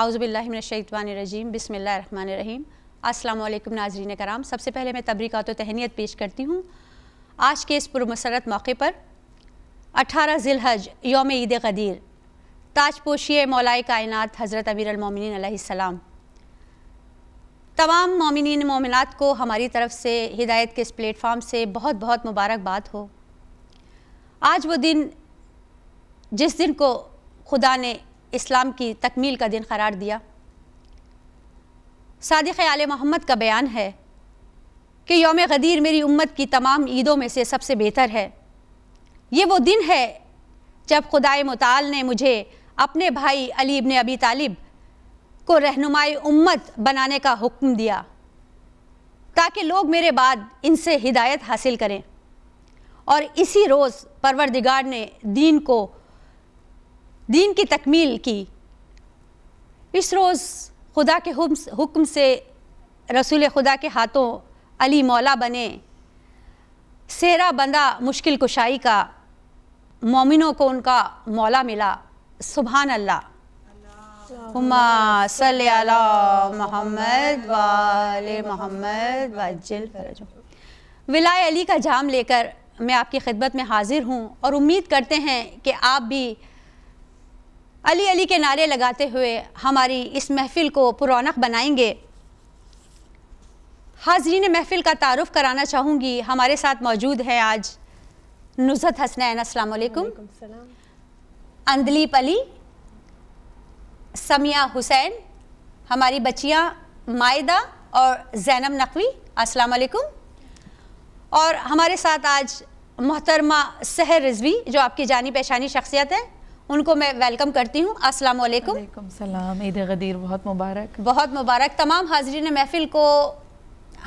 اعوذ باللہ من الشیطان الرجیم، بسم اللہ الرحمن الرحیم۔ السلام علیکم ناظرین کرام۔ سب سے پہلے میں تبریکات و تہنیت پیش کرتی ہوں۔ آج کے اس پرمسرت موقع پر اٹھارہ ذی الحج یوم عید قدیر، تاج پوشی مولائے کائنات حضرت امیر المومنین علیہ السلام۔ تمام مومنین مومنات کو ہماری طرف سے ہدایت کے اس پلیٹ فارم سے بہت بہت مبارکباد ہو۔ آج وہ دن، جس دن کو خدا نے اسلام کی تکمیل کا دن قرار دیا۔ صادق آل محمد کا بیان ہے کہ یوم غدیر میری امت کی تمام عیدوں میں سے سب سے بہتر ہے۔ یہ وہ دن ہے جب خدائے متعال نے مجھے اپنے بھائی علی ابن ابی طالب کو رہنمائی امت بنانے کا حکم دیا تاکہ لوگ میرے بعد ان سے ہدایت حاصل کریں۔ اور اسی روز پروردگار نے دین کو دین کی تکمیل کی۔ اس روز خدا کے حکم سے رسول خدا کے ہاتھوں علی مولا بنے۔ سیرا بندہ مشکل کشائی کا مومنوں کو ان کا مولا ملا۔ سبحان اللہ۔ صلی اللہ محمد وال محمد وجل فرجو ولائے علی کا جام لے کر میں آپ کی خدمت میں حاضر ہوں اور امید کرتے ہیں کہ آپ بھی علی علی کے نعرے لگاتے ہوئے ہماری اس محفل کو پرونق بنائیں گے۔ حاضرین محفل کا تعارف کرانا چاہوں گی۔ ہمارے ساتھ موجود ہے آج نزت حسنین۔ السلام علیکم۔ اندلیپ علی سمیہ حسین ہماری بچیاں مائدہ اور زینب نقوی۔ السلام علیکم۔ اور ہمارے ساتھ آج محترمہ سحر رضوی جو آپ کی جانی پیشانی شخصیت ہے عید غدیر. بہت مبارک. بہت مبارک. تمام حاضرین محفل کو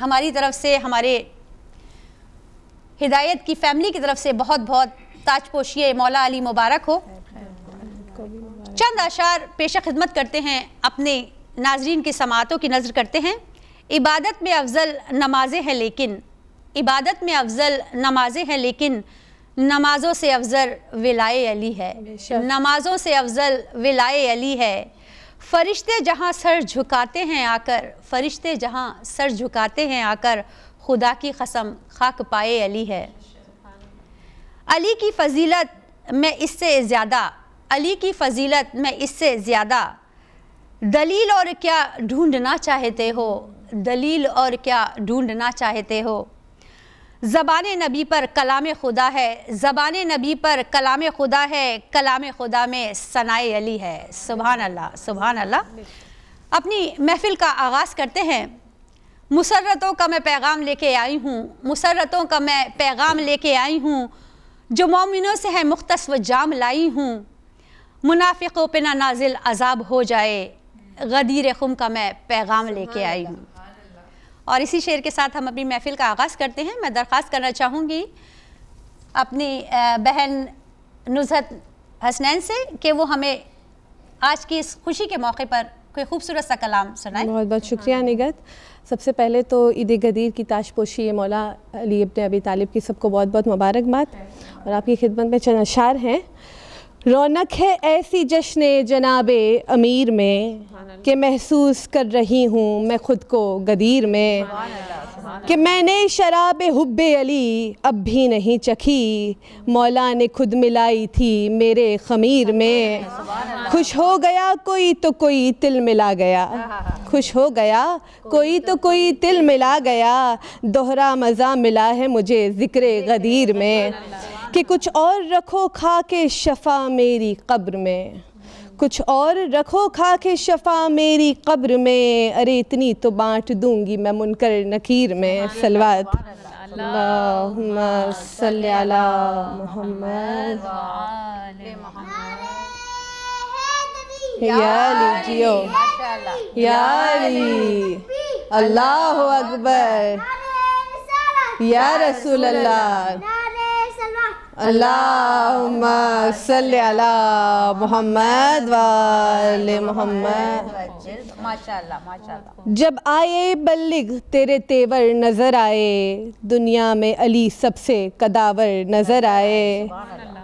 ہماری طرف سے ہمارے ہدایت کی فیملی کی طرف سے بہت بہت تاج پوشی مولا علی مبارک ہو. چند اشار پیش خدمت کرتے ہیں اپنے ناظرین کی سماعتوں کی نظر کرتے ہیں. عبادت میں افضل نمازیں ہیں لیکن عبادت میں افضل نمازیں ہیں لیکن نمازوں سے افضل ولائے علی ہے۔ نمازوں سے افضل ولائے علی ہے۔ فرشتے جہاں سر جھکاتے ہیں آ کر فرشتے جہاں سر جھکاتے ہیں آ کر خدا کی قسم خاک پائے علی ہے۔ علی کی فضیلت میں اس سے زیادہ علی کی فضیلت میں اس سے زیادہ۔ دلیل اور کیا ڈھونڈنا چاہتے ہو؟ دلیل اور کیا ڈھونڈنا چاہتے ہو؟ زبان نبی پر کلام خدا ہے، زبان نبی پر کلام خدا ہے، کلام خدا میں ثنائے علی ہے۔ سبحان اللہ سبحان اللہ۔ اپنی محفل کا آغاز کرتے ہیں۔ مسرتوں کا میں پیغام لے کے آئی ہوں۔ مسرتوں کا میں پیغام لے کے آئی ہوں۔ جو مومنوں سے ہے مختص و جام لائی ہوں۔ منافقوں پہ نہ نازل عذاب ہو جائے۔ غدیر خم کا میں پیغام لے کے آئی ہوں۔ اور اسی شعر کے ساتھ ہم اپنی محفل کا آغاز کرتے ہیں۔ میں درخواست کرنا چاہوں گی اپنی بہن نزہت حسنین سے کہ وہ ہمیں آج کی اس خوشی کے موقع پر کوئی خوبصورت سا کلام سنائیں بہت بہت شکریہ نگت سب سے پہلے تو عید غدیر کی تاش پوشی مولا علی ابن ابی طالب کی سب کو بہت بہت مبارکباد۔ اور آپ کی خدمت میں چند اشعار ہیں۔ رونق ہے ایسی جشن جناب امیر میں کہ محسوس کر رہی ہوں میں خود کو گدیر میں کہ میں نے شراب حب علی اب بھی نہیں چکھی، مولا نے خود ملائی تھی میرے خمیر میں۔ خوش ہو گیا کوئی تو کوئی تل ملا گیا۔ خوش ہو گیا کوئی تو کوئی تل ملا گیا۔ دوہرا مزہ ملا ہے مجھے ذکر غدیر میں۔ کہ کچھ اور رکھو کھا کے شفا میری قبر میں۔ کچھ اور رکھو کھا کے شفا میری قبر میں۔ ارے اتنی تو بانٹ دوں گی میں منکر نکیر میں۔ سلوات اللہم صلی علی محمد۔ یا علی جیو۔ یا علی اللہ اکبر۔ یا رسول اللہ۔ اللہم صلی علی محمد وآل محمد جب آئے بلغ تیرے تیور نظر آئے دنیا میں علی سب سے قداور نظر آئے۔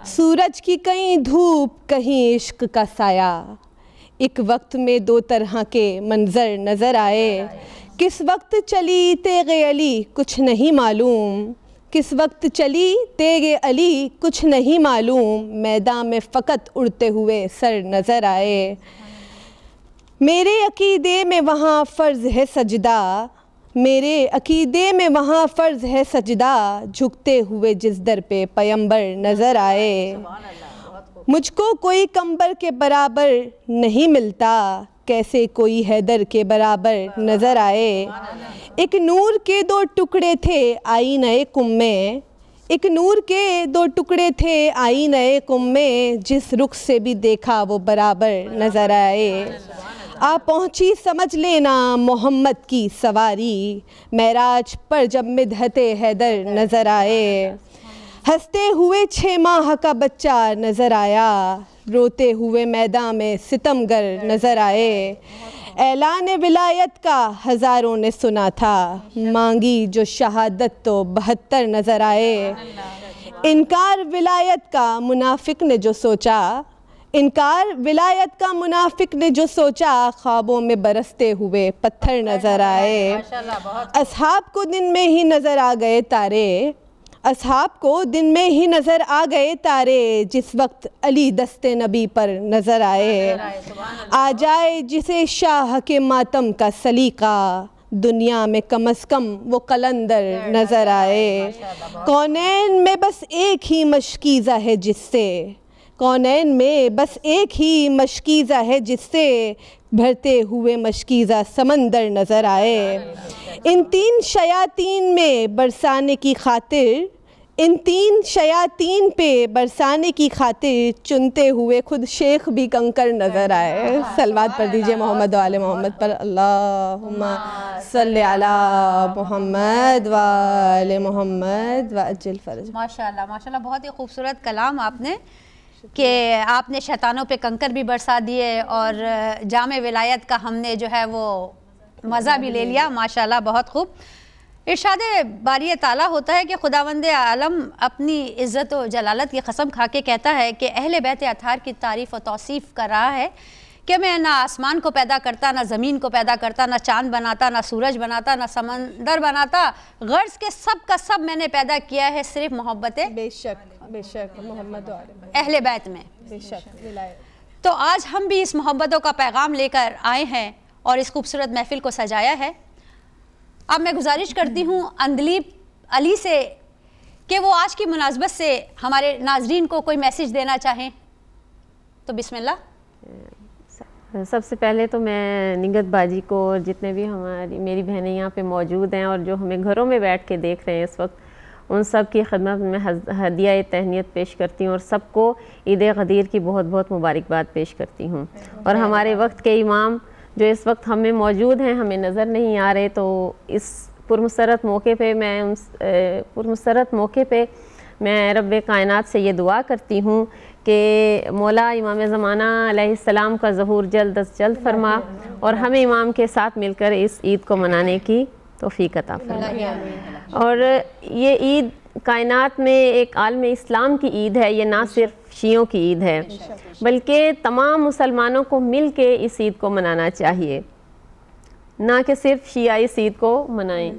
سورج کی کہیں دھوپ کہیں عشق کا سایہ۔ ایک وقت میں دو طرح کے منظر نظر آئے۔ کس وقت چلی تیغ علی کچھ نہیں معلوم۔ کس وقت چلی تیغ علی؟ کچھ نہیں معلوم میدان میں فقط اڑتے ہوئے سر نظر آئے۔ میرے عقیدے میں وہاں فرض ہے سجدہ۔ میرے عقیدے میں وہاں فرض ہے سجدہ۔ جھکتے ہوئے جس در پہ پیمبر نظر آئے۔ مجھ کو کوئی کمبر کے برابر نہیں ملتا۔ کیسے کوئی حیدر کے برابر نظر آئے۔ ایک نور کے دو ٹکڑے تھے آئی نئے کم میں۔ ایک نور کے دو ٹکڑے تھے آئی نئے کم میں۔ جس رخ سے بھی دیکھا وہ برابر نظر آئے۔ آ پہنچی سمجھ لینا محمد کی سواری۔ معراج پر جب مدحت حیدر نظر آئے۔ ہنستے ہوئے چھ ماہ کا بچہ نظر آیا۔ روتے ہوئے میدان میں ستم گر نظر آئے۔ اعلان ولایت کا ہزاروں نے سنا تھا۔ مانگی جو شہادت تو بہتر نظر آئے۔ انکار ولایت کا منافق نے جو سوچا۔ انکار ولایت کا منافق نے جو سوچا۔ خوابوں میں برستے ہوئے پتھر نظر آئے۔ اصحاب کو دن میں ہی نظر آ گئے تارے۔ اصحاب کو دن میں ہی نظر آ گئے تارے، جس وقت علی دست نبی پر نظر آئے۔ آ جائے جسے شاہ کے ماتم کا سلیقہ۔ دنیا میں کم از کم وہ قلندر نظر آئے۔ کونین میں بس ایک ہی مشکیزہ ہے جس سے۔ کونین میں بس ایک ہی مشکیزہ ہے جس سے۔ بھرتے ہوئے مشکیزہ سمندر نظر آئے۔ ان تین شیاطین میں برسانے کی خاطر، ان تین شیاطین پہ برسانے کی خاطر چنتے ہوئے خود شیخ بھی کنکر نظر آئے۔ سلوات پر دیجیے محمد و آل محمد پر۔ اللہم صلی علی محمد و آل محمد و اجل فرج۔ ماشاءاللہ ماشاءاللہ، بہت ہی خوبصورت کلام آپ نے کہ آپ نے شیطانوں پہ کنکر بھی برسا دیے اور جامع ولایت کا ہم نے جو ہے وہ مزہ بھی لے لیا، ماشاءاللہ بہت خوب۔ ارشاد باری تعالیٰ ہوتا ہے کہ خداوند عالم اپنی عزت و جلالت کی قسم کھا کے کہتا ہے کہ اہل بیت اطہار کی تعریف و توصیف کر رہا ہے۔ کہ میں نہ آسمان کو پیدا کرتا نہ زمین کو پیدا کرتا نہ چاند بناتا نہ سورج بناتا نہ سمندر بناتا غرض کے سب کا سب میں نے پیدا کیا ہے صرف محبت بے شک بے شک محمد اہل بیت میں۔ بے شک تو آج ہم بھی اس محبتوں کا پیغام لے کر آئے ہیں اور اس خوبصورت محفل کو سجایا ہے۔ اب میں گزارش کرتی ہوں اندلیپ علی سے کہ وہ آج کی مناسبت سے ہمارے ناظرین کو کوئی میسیج دینا چاہیں۔ تو بسم اللہ۔ سب سے پہلے تو میں نگت باجی کو اور جتنے بھی ہماری میری بہنیں یہاں پہ موجود ہیں اور جو ہمیں گھروں میں بیٹھ کے دیکھ رہے ہیں اس وقت، ان سب کی خدمت میں ہدیہ تہنیت پیش کرتی ہوں اور سب کو عید غدیر کی بہت بہت مبارکباد پیش کرتی ہوں۔ اور ہمارے وقت کے امام جو اس وقت ہمیں موجود ہیں، ہمیں نظر نہیں آ رہے، تو اس پرمسرت موقع پہ میں ان پرمسرت موقع پہ میں رب کائنات سے یہ دعا کرتی ہوں کہ مولا امام زمانہ علیہ السلام کا ظہور جلد از جلد فرما اور ہمیں امام کے ساتھ مل کر اس عید کو منانے کی توفیق عطا فرما۔ اور یہ عید کائنات میں ایک عالم اسلام کی عید ہے، یہ نہ صرف شیعوں کی عید ہے، بلکہ تمام مسلمانوں کو مل کے اس عید کو منانا چاہیے۔ نہ کہ صرف شیعہ اس عید کو منائیں۔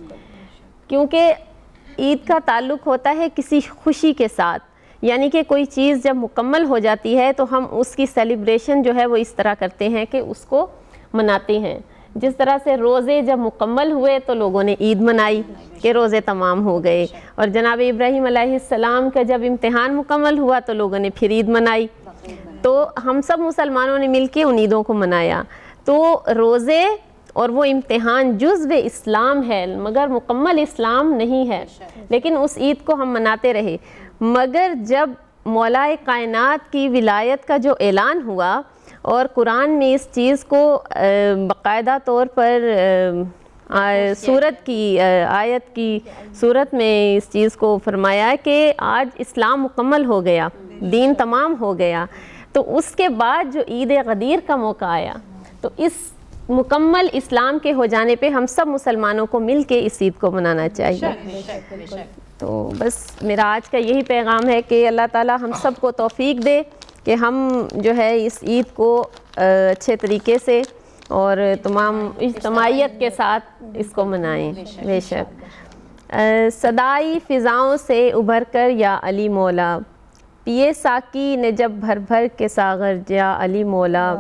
کیونکہ عید کا تعلق ہوتا ہے کسی خوشی کے ساتھ۔ یعنی کہ کوئی چیز جب مکمل ہو جاتی ہے تو ہم اس کی سیلیبریشن جو ہے وہ اس طرح کرتے ہیں کہ اس کو مناتے ہیں۔ جس طرح سے روزے جب مکمل ہوئے تو لوگوں نے عید منائی کہ روزے تمام ہو گئے۔ اور جناب ابراہیم علیہ السلام کا جب امتحان مکمل ہوا تو لوگوں نے پھر عید منائی۔ تو ہم سب مسلمانوں نے مل کے ان عیدوں کو منایا۔ تو روزے اور وہ امتحان جزو اسلام ہے، مگر مکمل اسلام نہیں ہے۔ لیکن اس عید کو ہم مناتے رہے۔ مگر جب مولا کائنات کی ولایت کا جو اعلان ہوا اور قرآن میں اس چیز کو باقاعدہ طور پر صورت کی آیت کی صورت میں اس چیز کو فرمایا کہ آج اسلام مکمل ہو گیا، دین تمام ہو گیا۔ تو اس کے بعد جو عید غدیر کا موقع آیا، تو اس مکمل اسلام کے ہو جانے پہ ہم سب مسلمانوں کو مل کے اس عید کو منانا چاہیے۔ تو بس میرا آج کا یہی پیغام ہے کہ اللہ تعالی ہم سب کو توفیق دے کہ ہم جو ہے اس عید کو اچھے طریقے سے اور تمام اجتماعیت کے ساتھ اس کو منائیں۔ بے شک۔ صدائی فضاؤں سے ابھر کر یا علی مولا۔ پیے ساکی نے جب بھر بھر کے ساغر جا علی مولا۔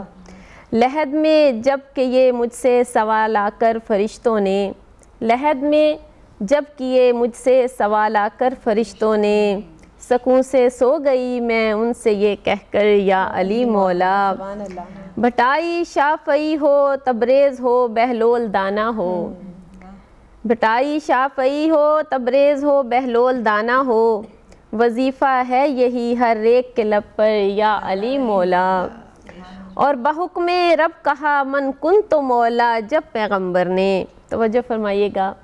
لہد میں جبکہ یہ مجھ سے سوال آ کر فرشتوں نے۔ لہد میں جب کیے مجھ سے سوال آ کر فرشتوں نے سکون سے سو گئی میں ان سے یہ کہہ کر، یا علی مولا، بھٹائی شافعی ہو، تبریز ہو، بہلول دانا ہو۔ بھٹائی شافعی ہو، تبریز ہو، بہلول دانا ہو۔ وظیفہ ہے یہی ہر ایک کے لب پر، یا علی مولا۔ اور بحکم رب کہا، من کن تو مولا، جب پیغمبر نے۔ توجہ فرمائیے گا۔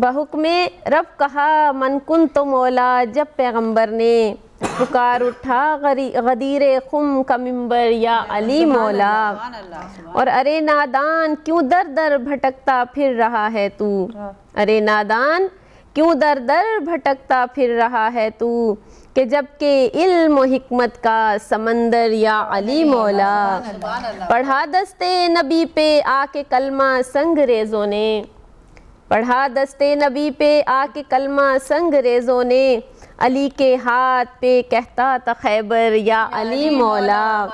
بحکم رب کہا من کن تو مولا جب پیغمبر نے پکار اٹھا غدیر خم کا ممبر یا علی مولا اور ارے نادان کیوں در در بھٹکتا پھر رہا ہے تو؟ ارے نادان کیوں در در بھٹکتا پھر رہا ہے تو؟ کہ جبکہ علم و حکمت کا سمندر یا علی مولا پڑھا دستے نبی پہ آ کے کلمہ سنگ ریزوں نے۔ پڑھا دستے نبی پہ آ کے کلمہ سنگ ریزوں نے۔ علی کے ہاتھ پہ کہتا تھا خیبر یا علی مولا۔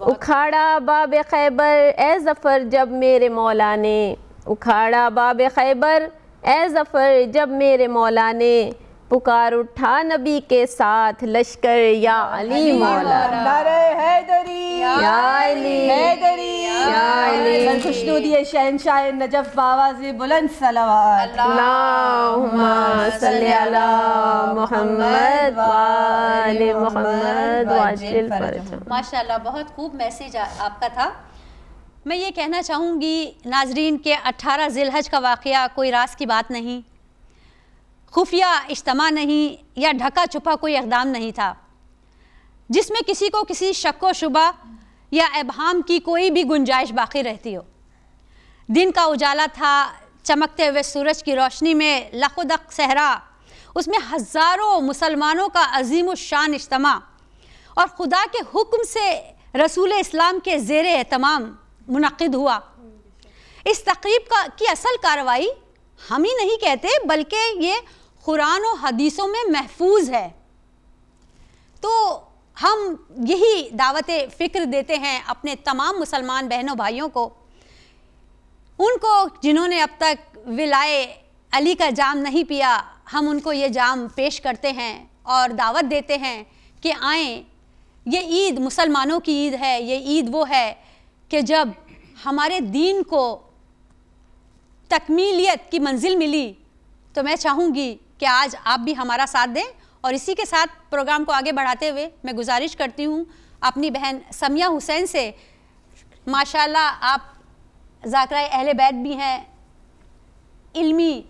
اکھاڑا باب خیبر اے ظفر جب میرے مولا نے۔ اکھاڑا باب خیبر اے ظفر جب میرے مولا نے۔ پکار اٹھا نبی کے ساتھ لشکر یا علی مولا۔ نعرہ حیدری۔ یا علی۔ حیدری۔ یا علی۔ خوشنودی شہنشاہ نجف باوازی بلند صلوات۔ اللہم صلی علی محمد وآل محمد وعجل فرجہ۔ ماشاءاللہ بہت خوب میسیج آپ کا تھا۔ میں یہ کہنا چاہوں گی ناظرین کے اٹھارہ ذی الحج کا واقعہ کوئی راز کی بات نہیں۔ خفیہ اجتماع نہیں یا ڈھکا چھپا کوئی اقدام نہیں تھا۔ جس میں کسی کو کسی شک و شبہ یا ابہام کی کوئی بھی گنجائش باقی رہتی ہو۔ دن کا اجالا تھا، چمکتے ہوئے سورج کی روشنی میں لخ و دق صحرا، اس میں ہزاروں مسلمانوں کا عظیم الشان اجتماع۔ اور خدا کے حکم سے رسول اسلام کے زیر اہتمام منعقد ہوا۔ اس تقریب کا کی اصل کاروائی ہم ہی نہیں کہتے، بلکہ یہ قرآن و حدیثوں میں محفوظ ہے۔ تو ہم یہی دعوت فکر دیتے ہیں اپنے تمام مسلمان بہنوں بھائیوں کو، ان کو جنہوں نے اب تک ولائے علی کا جام نہیں پیا، ہم ان کو یہ جام پیش کرتے ہیں اور دعوت دیتے ہیں کہ آئیں، یہ عید مسلمانوں کی عید ہے، یہ عید وہ ہے کہ جب ہمارے دین کو تکمیلیت کی منزل ملی تو میں چاہوں گی کہ آج آپ بھی ہمارا ساتھ دیں اور اسی کے ساتھ پروگرام کو آگے بڑھاتے ہوئے میں گزارش کرتی ہوں اپنی بہن سمیہ حسین سے۔ ماشاءاللہ آپ ذاکرہ اہل بیت بھی ہیں۔ علمی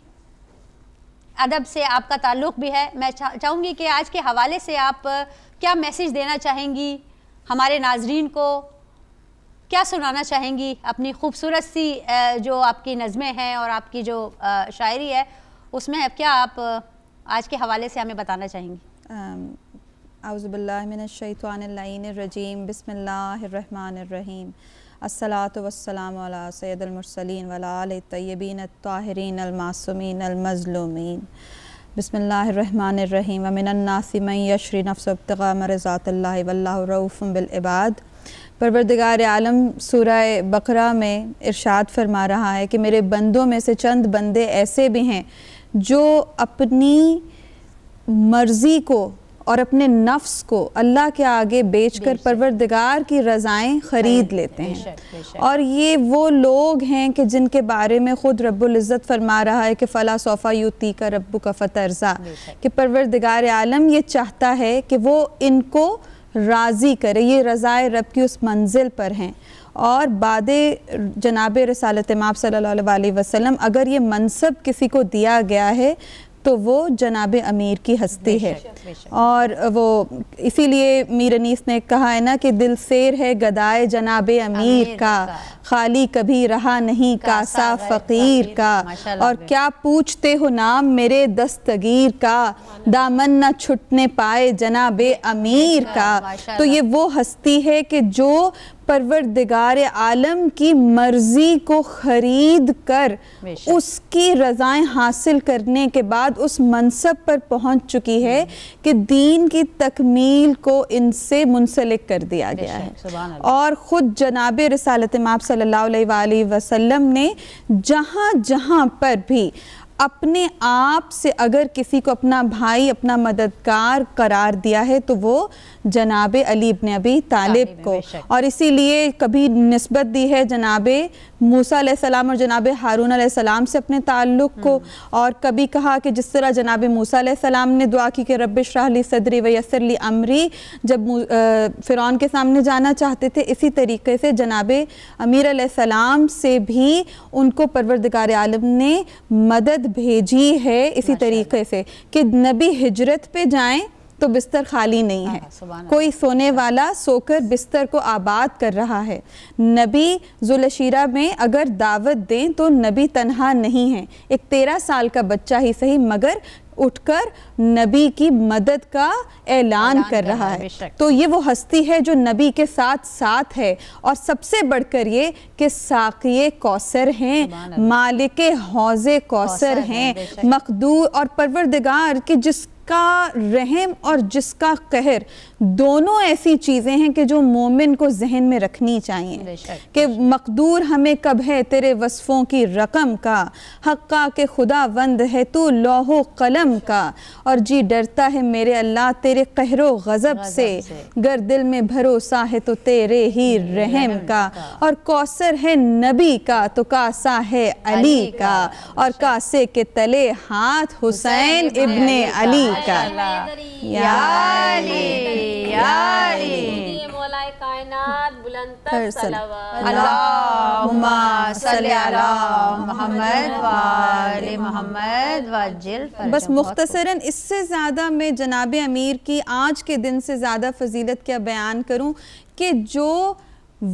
ادب سے آپ کا تعلق بھی ہے۔ میں چاہوں گی کہ آج کے حوالے سے آپ کیا میسیج دینا چاہیں گی ہمارے ناظرین کو؟ کیا سنانا چاہیں گی؟ اپنی خوبصورت سی جو آپ کی نظمیں ہیں اور آپ کی جو شاعری ہے اس میں کیا آپ آج کے حوالے سے ہمیں بتانا چاہیں گی اعوذ باللہ من الشیطان اللعین الرجیم، بسم اللہ الرحمن الرحیم، الصلاة والسلام علی سید المرسلین آل الطیبین الطاہرین المعصومین المظلومین۔ بسم اللہ الرحمن الرحیم، ومن الناس من یشری نفس ابتغاء مرضات اللہ واللہ روف بالعباد۔ پروردگار عالم، سورہ بقرہ میں ارشاد فرما رہا ہے کہ میرے بندوں میں سے چند بندے ایسے بھی ہیں جو اپنی مرضی کو اور اپنے نفس کو اللہ کے آگے بیچ کر پروردگار کی رضائیں خرید لیتے ہیں۔ اور یہ وہ لوگ ہیں کہ جن کے بارے میں خود رب العزت فرما رہا ہے کہ فلا صوفہ یوتی کا رب کا فترزا کہ پروردگار عالم یہ چاہتا ہے کہ وہ ان کو راضی کرے یہ رضائے رب کی اس منزل پر ہیں۔ اور بعد جناب رسالت ماب صلی اللہ علیہ وسلم اگر یہ منصب کسی کو دیا گیا ہے تو وہ جناب امیر کی ہستی ہے۔ اور وہ اسی لیے میر انیس نے کہا ہے نا کہ دل سیر ہے گدائے جناب امیر کا خالی کبھی رہا نہیں کاسا فقیر کا۔ اور کیا پوچھتے ہو نام میرے دستگیر کا؟ دامن نہ چھٹنے پائے جناب امیر کا۔ تو یہ وہ ہستی ہے کہ جو پروردگار عالم کی مرضی کو خرید کر اس کی رضائیں حاصل کرنے کے بعد اس منصب پر پہنچ چکی ہے کہ دین کی تکمیل کو ان سے منسلک کر دیا گیا ہے۔ اور خود جناب رسالت ماب صلی اللہ علیہ وآلہ وسلم نے جہاں جہاں پر بھی اپنے آپ سے اگر کسی کو اپنا بھائی اپنا مددگار قرار دیا ہے تو وہ جناب علی ابن ابی طالب کو۔ اور اسی لیے کبھی نسبت دی ہے جناب موسیٰ علیہ السلام اور جناب ہارون علیہ السلام سے اپنے تعلق کو۔ اور کبھی کہا کہ جس طرح جناب موسیٰ علیہ السلام نے دعا کی کہ رب شرح لی صدری ویسر لی امری جب فرعون کے سامنے جانا چاہتے تھے اسی طریقے سے جناب امیر علیہ السلام سے بھی ان کو پروردگار عالم نے مدد بھیجی ہے اسی طریقے سے کہ نبی ہجرت پہ جائیں تو بستر خالی نہیں ہے۔ کوئی سونے والا سو کر بستر کو آباد کر رہا ہے۔ نبی ذوالشیرہ میں اگر دعوت دیں تو نبی تنہا نہیں ہے۔ ایک تیرہ سال کا بچہ ہی صحیح مگر اٹھ کر نبی کی مدد کا اعلان کر رہا ہے تو یہ وہ ہستی ہے جو نبی کے ساتھ ساتھ ہے۔ اور سب سے بڑھ کر یہ کہ ساقی کوسر ہیں مالک حوض کوسر ہیں مقدور اور پروردگار کہ جس کا رحم اور جس کا قہر دونوں ایسی چیزیں ہیں کہ جو مومن کو ذہن میں رکھنی چاہیے کہ مقدور ہمیں کب ہے تیرے وصفوں کی رقم کا حقا کہ خدا وند ہے تو لوح و قلم کا۔ اور جی ڈرتا ہے میرے اللہ تیرے قہر و غضب سے۔ گر دل میں بھروسہ ہے تو تیرے ہی رحم کا۔ اور کوسر ہے نبی کا تو کاسا ہے علی کا۔ اور کاسے کے تلے ہاتھ حسین ابن علی کا۔ یا علی اللہم صلی علی محمد وآل محمد وجل بس مختصراً اس سے زیادہ میں جناب امیر کی آج کے دن سے زیادہ فضیلت کیا بیان کروں کہ جو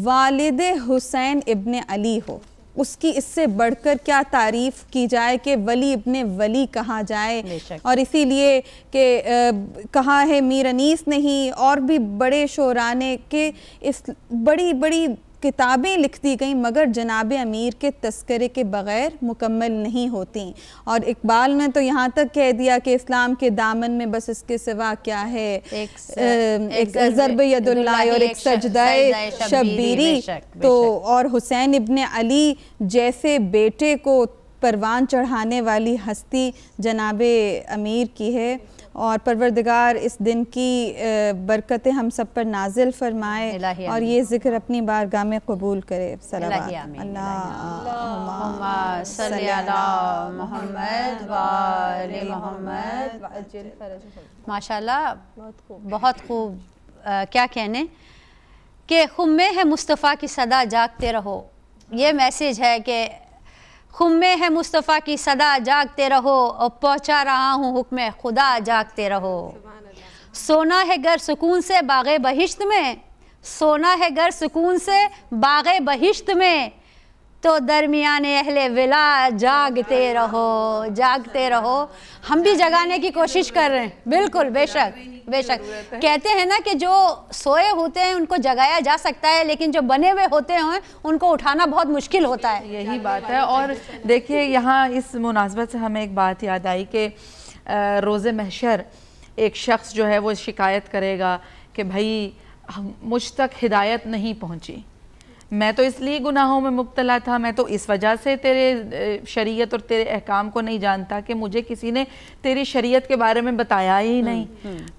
والد حسین ابن علی ہو اس کی اس سے بڑھ کر کیا تعریف کی جائے کہ ولی ابن ولی کہا جائے؟ اور اسی لیے کہ کہا ہے میر انیس نہیں اور بھی بڑے شورانے کہ اس بڑی بڑی کتابیں لکھ دی گئیں مگر جناب امیر کے تذکرے کے بغیر مکمل نہیں ہوتی۔ اور اقبال نے تو یہاں تک کہہ دیا کہ اسلام کے دامن میں بس اس کے سوا کیا ہے۔ ایک ضرب ید اللہ اور ایک سجدہ شبیری تو اور حسین ابن علی جیسے بیٹے کو پروان چڑھانے والی ہستی جناب امیر کی ہے۔ اور پروردگار اس دن کی برکتیں ہم سب پر نازل فرمائے اور یہ ذکر اپنی بارگاہ میں قبول کرے۔ صلوات۔ اللہم صلی علی محمد محمد۔ ماشاءاللہ بہت خوب۔ کیا کہنے؟ کہ خمے ہے مصطفیٰ کی صدا جاگتے رہو۔ یہ میسیج ہے کہ خمے ہے مصطفیٰ کی صدا جاگتے رہو اور پہنچا رہا ہوں حکم خدا جاگتے رہو۔ سونا ہے گر سکون سے باغ بہشت میں، سونا ہے گر سکون سے باغ بہشت میں۔ تو درمیان اہل ولا جاگتے رہو جاگتے رہو۔ ہم بھی جگانے کی کوشش کر رہے ہیں۔ بالکل، بے شک بے شک۔ کہتے ہیں نا کہ جو سوئے ہوتے ہیں ان کو جگایا جا سکتا ہے، لیکن جو بنے ہوئے ہوتے ہیں، ان کو اٹھانا بہت مشکل ہوتا ہے۔ یہی بات ہے۔ اور دیکھیے، یہاں اس مناسبت سے ہمیں ایک بات یاد آئی کہ روز محشر ایک شخص جو ہے، وہ شکایت کرے گا کہ بھائی مجھ تک ہدایت نہیں پہنچی۔ میں تو اس لیے گناہوں میں مبتلا تھا میں تو اس وجہ سے تیرے شریعت اور تیرے احکام کو نہیں جانتا کہ مجھے کسی نے تیری شریعت کے بارے میں بتایا ہی نہیں۔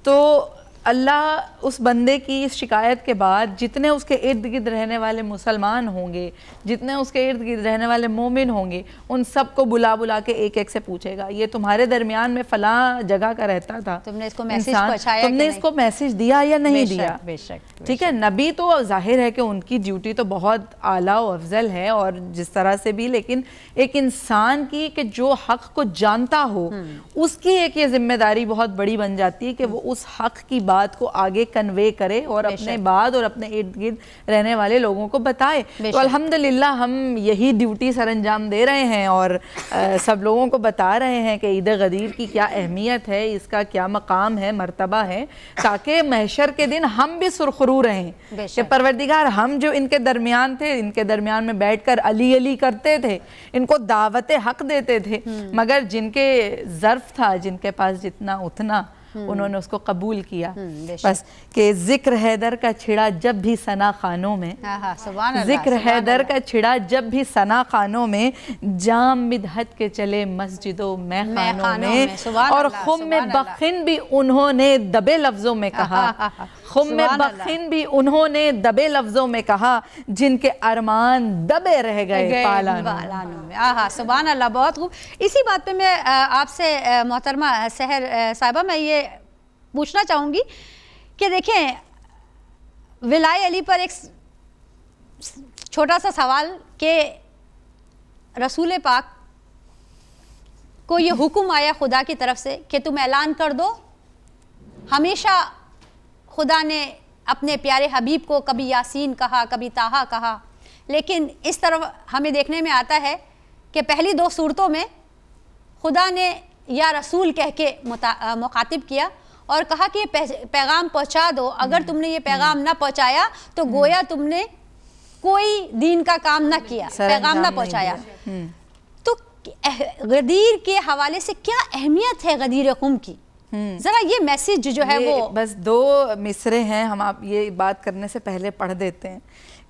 تو اللہ اس بندے کی اس شکایت کے بعد جتنے اس کے ارد گرد رہنے والے مسلمان ہوں گے جتنے اس کے ارد گرد رہنے والے مومن ہوں گے ان سب کو بلا بلا کے ایک ایک سے پوچھے گا یہ تمہارے درمیان میں فلاں جگہ کا رہتا تھا۔ تم نے اس کو میسج پہنچایا تم نے اس؟ کو میسج دیا یا نہیں دیا؟ بے شک، ٹھیک ہے نبی تو ظاہر ہے کہ ان کی ڈیوٹی تو بہت اعلیٰ و افضل ہے اور جس طرح سے بھی لیکن ایک انسان کی کہ جو حق کو جانتا ہو اس کی ایک یہ ذمہ داری بہت بڑی بن جاتی ہے کہ وہ اس حق کی بات کو آگے کنوے کرے اور اپنے بعد اور اپنے ارد گرد رہنے والے لوگوں کو بتائے۔ تو۔ الحمدللہ ہم یہی ڈیوٹی سر انجام دے رہے ہیں اور سب لوگوں کو بتا رہے ہیں کہ عید غدیر کی کیا اہمیت ہے اس کا کیا مقام ہے مرتبہ ہے تاکہ محشر کے دن ہم بھی سرخرو رہیں۔ کہ۔ پروردگار ہم جو ان کے درمیان تھے ان کے درمیان میں بیٹھ کر علی علی کرتے تھے ان کو دعوت حق دیتے تھے۔ مگر جن کے ظرف تھا جن کے پاس جتنا اتنا انہوں نے اس کو قبول کیا۔ بس کہ ذکر حیدر کا چھڑا جب بھی سنا خانوں میں ہاں ہاں ذکر حیدر۔ کا چھڑا جب بھی سنا خانوں میں جام مدحت کے چلے مسجد و میں خانوں میں اور خم میں۔ بخن بھی انہوں نے دبے لفظوں میں کہا خم۔ بخن بھی انہوں نے دبے لفظوں میں کہا جن کے ارمان دبے رہ گئے پالانوں میں۔ آہا سبحان اللہ بہت خوب اسی بات پہ میں آپ سے محترمہ سحر صاحبہ میں یہ پوچھنا چاہوں گی کہ دیکھیں ولائے علی پر ایک چھوٹا سا سوال کہ رسول پاک کو یہ حکم آیا خدا کی طرف سے کہ تم اعلان کر دو ہمیشہ خدا نے اپنے پیارے حبیب کو کبھی یاسین کہا کبھی تاہا کہا۔ لیکن اس طرف ہمیں دیکھنے میں آتا ہے کہ پہلی دو صورتوں میں خدا نے یا رسول کہہ کے مخاطب کیا اور کہا کہ پیغام پہنچا دو۔ اگر تم نے یہ پیغام نہ پہنچایا تو گویا تم نے کوئی دین کا کام نہ کیا پیغام نہ پہنچایا۔ تو غدیر کے حوالے سے کیا اہمیت ہے غدیر قم کی؟ ذرا یہ میسج جو ہے وہ بس دو مصرے ہیں ہم آپ یہ بات کرنے سے پہلے پڑھ دیتے ہیں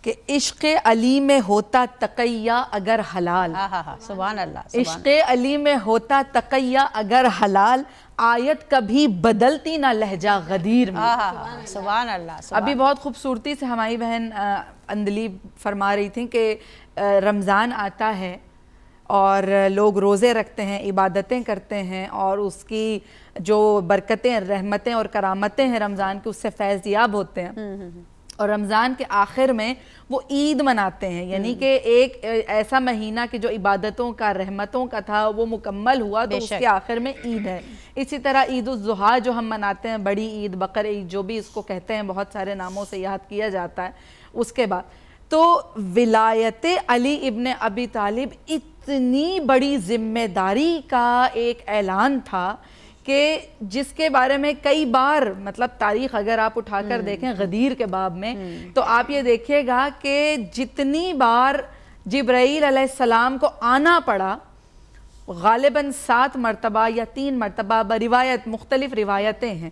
کہ عشق علی میں ہوتا تقیہ اگر حلال۔ ہاں ہاں ہاں سبحان اللہ عشق علی میں ہوتا تقیہ اگر حلال آیت کبھی بدلتی نہ لہجہ غدیر میں۔ سبحان اللہ ابھی بہت خوبصورتی سے ہماری بہن اندلی فرما رہی تھیں کہ رمضان آتا ہے اور لوگ روزے رکھتے ہیں عبادتیں کرتے ہیں اور اس کی جو برکتیں رحمتیں اور کرامتیں ہیں رمضان کی اس سے فیض یاب ہوتے ہیں۔ اور رمضان کے آخر میں وہ عید مناتے ہیں یعنی کہ ایک ایسا مہینہ کہ جو عبادتوں کا رحمتوں کا تھا وہ مکمل ہوا تو اس۔ کے آخر میں عید ہے۔ اسی طرح عید الضحیٰ جو ہم مناتے ہیں بڑی عید بقر عید جو بھی اس کو کہتے ہیں بہت سارے ناموں سے یاد کیا جاتا ہے۔ اس کے بعد تو ولایت علی ابن ابی طالب اتنی بڑی ذمہ داری کا ایک اعلان تھا کہ جس کے بارے میں کئی بار مطلب تاریخ اگر آپ اٹھا کر دیکھیں غدیر کے باب میں تو آپ یہ دیکھیے گا کہ جتنی بار جبرائیل علیہ السلام کو آنا پڑا غالباً سات مرتبہ یا تین مرتبہ بروایت مختلف روایتیں ہیں۔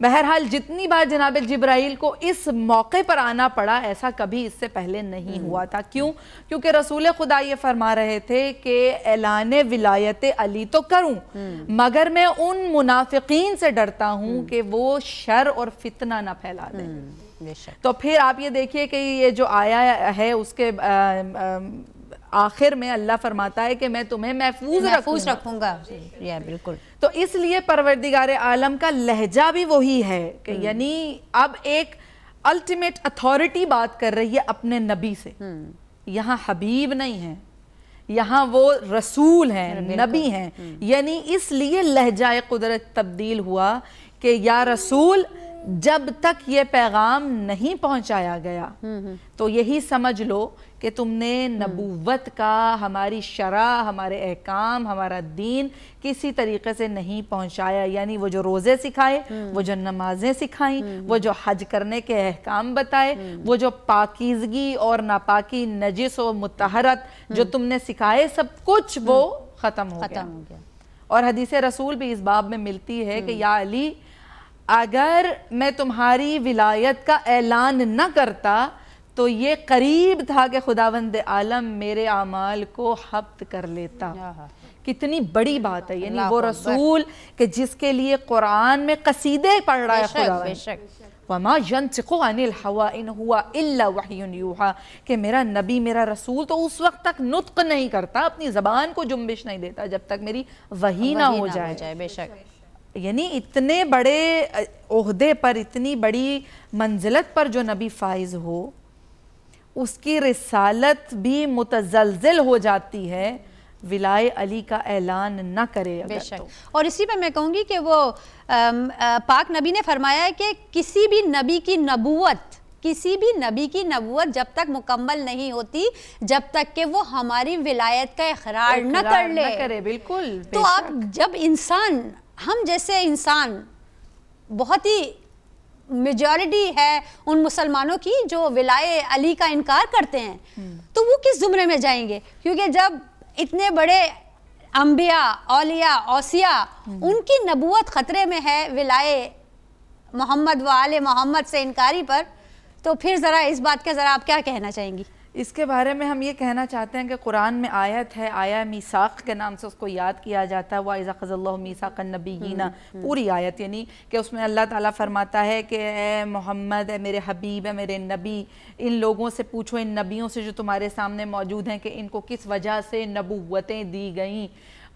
بہرحال جتنی بار جناب جبرائیل کو اس موقع پر آنا پڑا ایسا کبھی اس سے پہلے نہیں ہوا تھا۔ کیوں؟ کیونکہ رسول خدا یہ فرما رہے تھے کہ اعلان ولایت علی تو کروں مگر میں ان منافقین سے ڈرتا ہوں کہ وہ شر اور فتنہ نہ پھیلا دیں۔ تو پھر آپ یہ دیکھیے کہ یہ جو آیا ہے اس کے آخر میں اللہ فرماتا ہے کہ میں تمہیں محفوظ رکھوں گا۔ بالکل۔ تو اس لیے پروردگار عالم کا لہجہ بھی وہی ہے کہ یعنی اب ایک الٹیمیٹ اتھارٹی بات کر رہی ہے اپنے نبی سے. یہاں حبیب نہیں ہے. یہاں وہ رسول ہیں نبی ہیں. یعنی اس لیے لہجہ قدرت تبدیل ہوا کہ یا رسول جب تک یہ پیغام نہیں پہنچایا گیا تو یہی سمجھ لو کہ تم نے نبوت کا ہماری شرع ہمارے احکام ہمارا دین کسی طریقے سے نہیں پہنچایا۔ یعنی وہ جو روزے سکھائے وہ جو نمازیں سکھائیں وہ جو حج کرنے کے احکام بتائے وہ جو پاکیزگی اور ناپاکی نجس و متحرت جو تم نے سکھائے سب کچھ وہ ختم ہو گیا۔ ختم ہو گیا۔ اور حدیث رسول بھی اس باب میں ملتی ہے کہ یا علی اگر میں تمہاری ولایت کا اعلان نہ کرتا تو یہ قریب تھا کہ خداوند عالم میرے اعمال کو حبت کر لیتا۔ کتنی بڑی بات ہے یعنی وہ۔ رسول کہ جس کے لیے قرآن میں قصیدے پڑھ رہا ہے بے شک خدا بے شک۔ وما ينطق عن الهوى ان هو الا وحی یوحا کہ میرا نبی میرا رسول تو اس وقت تک نطق نہیں کرتا اپنی زبان کو جنبش نہیں دیتا جب تک میری وحی نہ ہو جائے بے شک۔ یعنی اتنے بڑے عہدے پر اتنی بڑی منزلت پر جو نبی فائز ہو اس کی رسالت بھی متزلزل ہو جاتی ہے۔ ولائے علی کا اعلان نہ کرے بے شک۔ تو۔ اور اسی پہ میں کہوں گی کہ وہ پاک نبی نے فرمایا ہے کہ کسی بھی نبی کی نبوت کسی بھی نبی کی نبوت جب تک مکمل نہیں ہوتی جب تک کہ وہ ہماری ولایت کا اقرار نہ کر لے۔ نہ کرے بالکل تو آپ جب انسان ہم جیسے انسان بہت ہی میجورٹی ہے ان مسلمانوں کی جو ولائے علی کا انکار کرتے ہیں، تو وہ کس زمرے میں جائیں گے؟ کیونکہ جب اتنے بڑے انبیاء، اولیاء، اوسیاء، ان کی نبوت خطرے میں ہے ولائے محمد و آل محمد سے انکاری پر، تو پھر ذرا اس بات کا ذرا آپ کیا کہنا چاہیں گی؟ اس کے بارے میں ہم یہ کہنا چاہتے ہیں کہ قرآن میں آیت ہے آیا میساق کے نام سے اس کو یاد کیا جاتا ہے وَإِذَا خَذَ اللَّهُ مِيثَاقَ النَّبِيِّينَ پوری آیت یعنی کہ اس میں اللہ تعالیٰ فرماتا ہے کہ اے محمد اے میرے حبیب اے میرے نبی ان لوگوں سے پوچھو ان نبیوں سے جو تمہارے سامنے موجود ہیں کہ ان کو کس وجہ سے نبوتیں دی گئیں۔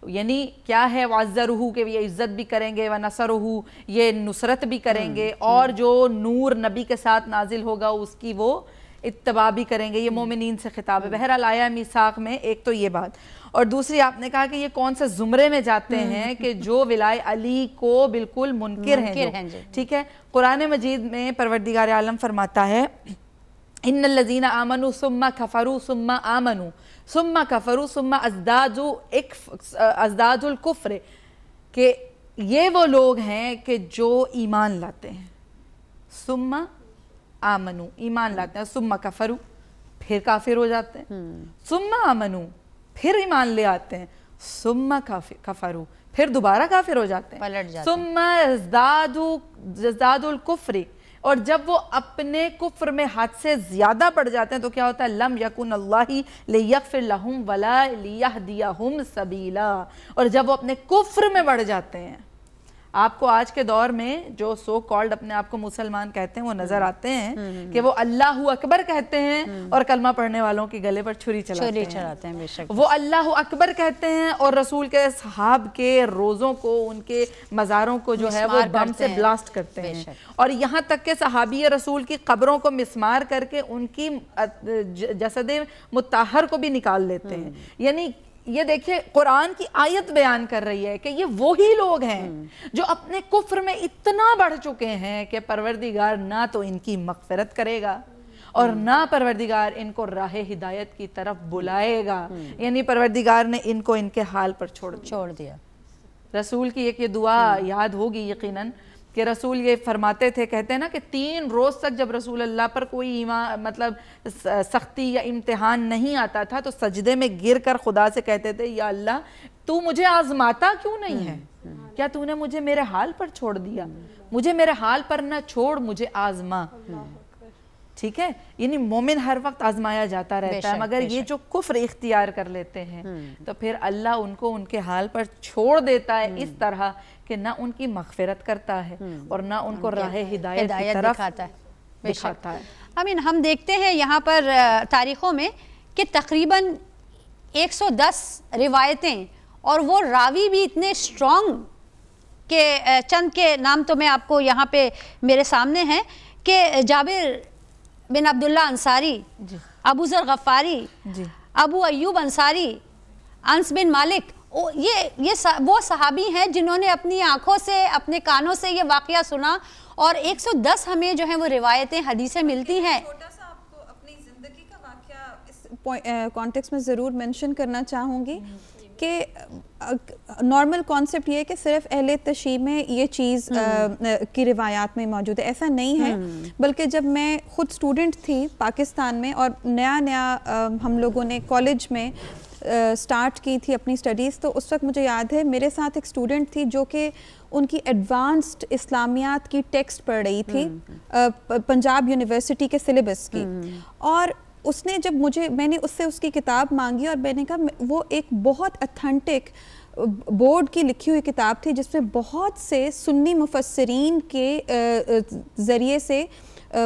یعنی کیا ہے؟ وَعَزَّرُهُ کہ یہ عزت بھی کریں گے وَنَصَرُهُ یہ نصرت بھی کریں گے۔ اور جو نور نبی کے ساتھ نازل ہوگا اس کی وہ اتباع بھی کریں گے یہ مومنین سے خطاب ہے۔ بہرحال آیا میساق میں ایک تو یہ بات۔ اور دوسری آپ نے کہا کہ یہ کون سے زمرے میں جاتے ہیں کہ جو ولائے علی کو بالکل منکر ہیں جی۔ ٹھیک ہے؟ قرآن مجید میں پروردگار عالم فرماتا ہے ان الذین آمنوا ثم کفروا ثم آمنوا ثم کفروا ثم ازدادوا ازدادوا الکفر۔ کہ یہ وہ لوگ ہیں کہ جو ایمان لاتے ہیں۔ ثم آمنو ایمان لاتے ہیں۔ ثم کفرو پھر کافر ہو جاتے ہیں۔ ثم آمنو پھر ایمان لے آتے ہیں۔ کاف- کفرو پھر دوبارہ کافر ہو جاتے ہیں۔ پلٹ جاتے ثم ازدادوا ازدادوا الکفر۔ اور جب وہ اپنے کفر میں حد سے زیادہ بڑھ جاتے ہیں تو کیا ہوتا ہے؟ لم یکن اللہ لیغفر لہم ولا لیہدیہم سبیلا۔ اور جب وہ اپنے کفر میں بڑھ جاتے ہیں آپ کو آج کے دور میں جو سو کالڈ اپنے آپ کو مسلمان کہتے ہیں وہ نظر آتے ہیں کہ وہ اللہ اکبر کہتے ہیں اور کلمہ پڑھنے والوں کے گلے پر چھری چلاتے ہیں۔ بے وہ اللہ اکبر کہتے ہیں اور رسول کے صحاب کے روزوں کو ان کے مزاروں کو جو ہے وہ بم سے۔ بلاسٹ کرتے ہیں۔ اور یہاں تک کہ صحابی رسول کی قبروں کو مسمار کر کے ان کی جسد متحر کو بھی نکال لیتے ہیں۔ یعنی یہ دیکھیں قرآن کی آیت بیان کر رہی ہے کہ یہ وہی لوگ ہیں جو اپنے کفر میں اتنا بڑھ چکے ہیں کہ پروردگار نہ تو ان کی مغفرت کرے گا اور نہ پروردگار ان کو راہ ہدایت کی طرف بلائے گا۔ یعنی پروردگار نے ان کو ان کے حال پر چھوڑ دیا۔ چھوڑ دیا۔ رسول کی ایک یہ دعا یاد ہوگی یقیناً کہ رسول یہ فرماتے تھے کہتے ہیں نا کہ تین روز تک جب رسول اللہ پر کوئی ایمان مطلب سختی یا امتحان نہیں آتا تھا تو سجدے میں گر کر خدا سے کہتے تھے یا اللہ تو مجھے آزماتا کیوں نہیں ہے؟ کیا تو نے مجھے میرے حال پر چھوڑ دیا؟ مجھے میرے حال پر نہ چھوڑ مجھے آزما۔ ٹھیک ہے؟ یعنی مومن ہر وقت آزمایا جاتا رہتا ہے مگر یہ جو کفر اختیار کر لیتے ہیں تو پھر اللہ ان کو ان کے حال پر چھوڑ دیتا ہے اس طرح کہ نہ ان کی مغفرت کرتا ہے اور نہ ان کو راہ ہدایت کی طرف دکھاتا ہے امین ہم دیکھتے ہیں یہاں پر تاریخوں میں کہ تقریباً ایک سو دس روایتیں اور وہ راوی بھی اتنے اسٹرانگ کہ چند کے نام تو میں آپ کو یہاں پہ میرے سامنے ہیں کہ جابر بن عبداللہ انصاری ابو ذر غفاری جی۔ ابو ایوب انصاری انس بن مالک یہ یہ وہ صحابی ہیں جنہوں نے اپنی آنکھوں سے اپنے کانوں سے یہ واقعہ سنا اور ایک سو دس ہمیں جو ہیں وہ روایتیں حدیثیں ملتی ہیں۔ کانٹیکس میں ضرور مینشن کرنا چاہوں گی کہ نارمل کانسیپٹ یہ ہے کہ صرف اہل تشیع میں یہ چیز کی روایات میں موجود ہے۔ ایسا نہیں ہے۔ بلکہ جب میں خود اسٹوڈنٹ تھی پاکستان میں اور نیا نیا ہم لوگوں نے کالج میں سٹارٹ کی تھی اپنی سٹڈیز تو اس وقت مجھے یاد ہے میرے ساتھ ایک اسٹوڈنٹ تھی جو کہ ان کی ایڈوانسڈ اسلامیات کی ٹیکسٹ پڑھ رہی تھی پنجاب یونیورسٹی کے سلیبس کی۔ اور اس نے جب مجھے میں نے اس سے اس کی کتاب مانگی اور میں نے کہا وہ ایک بہت اتھنٹک بورڈ کی لکھی ہوئی کتاب تھی جس میں بہت سے سنی مفسرین کے ذریعے سے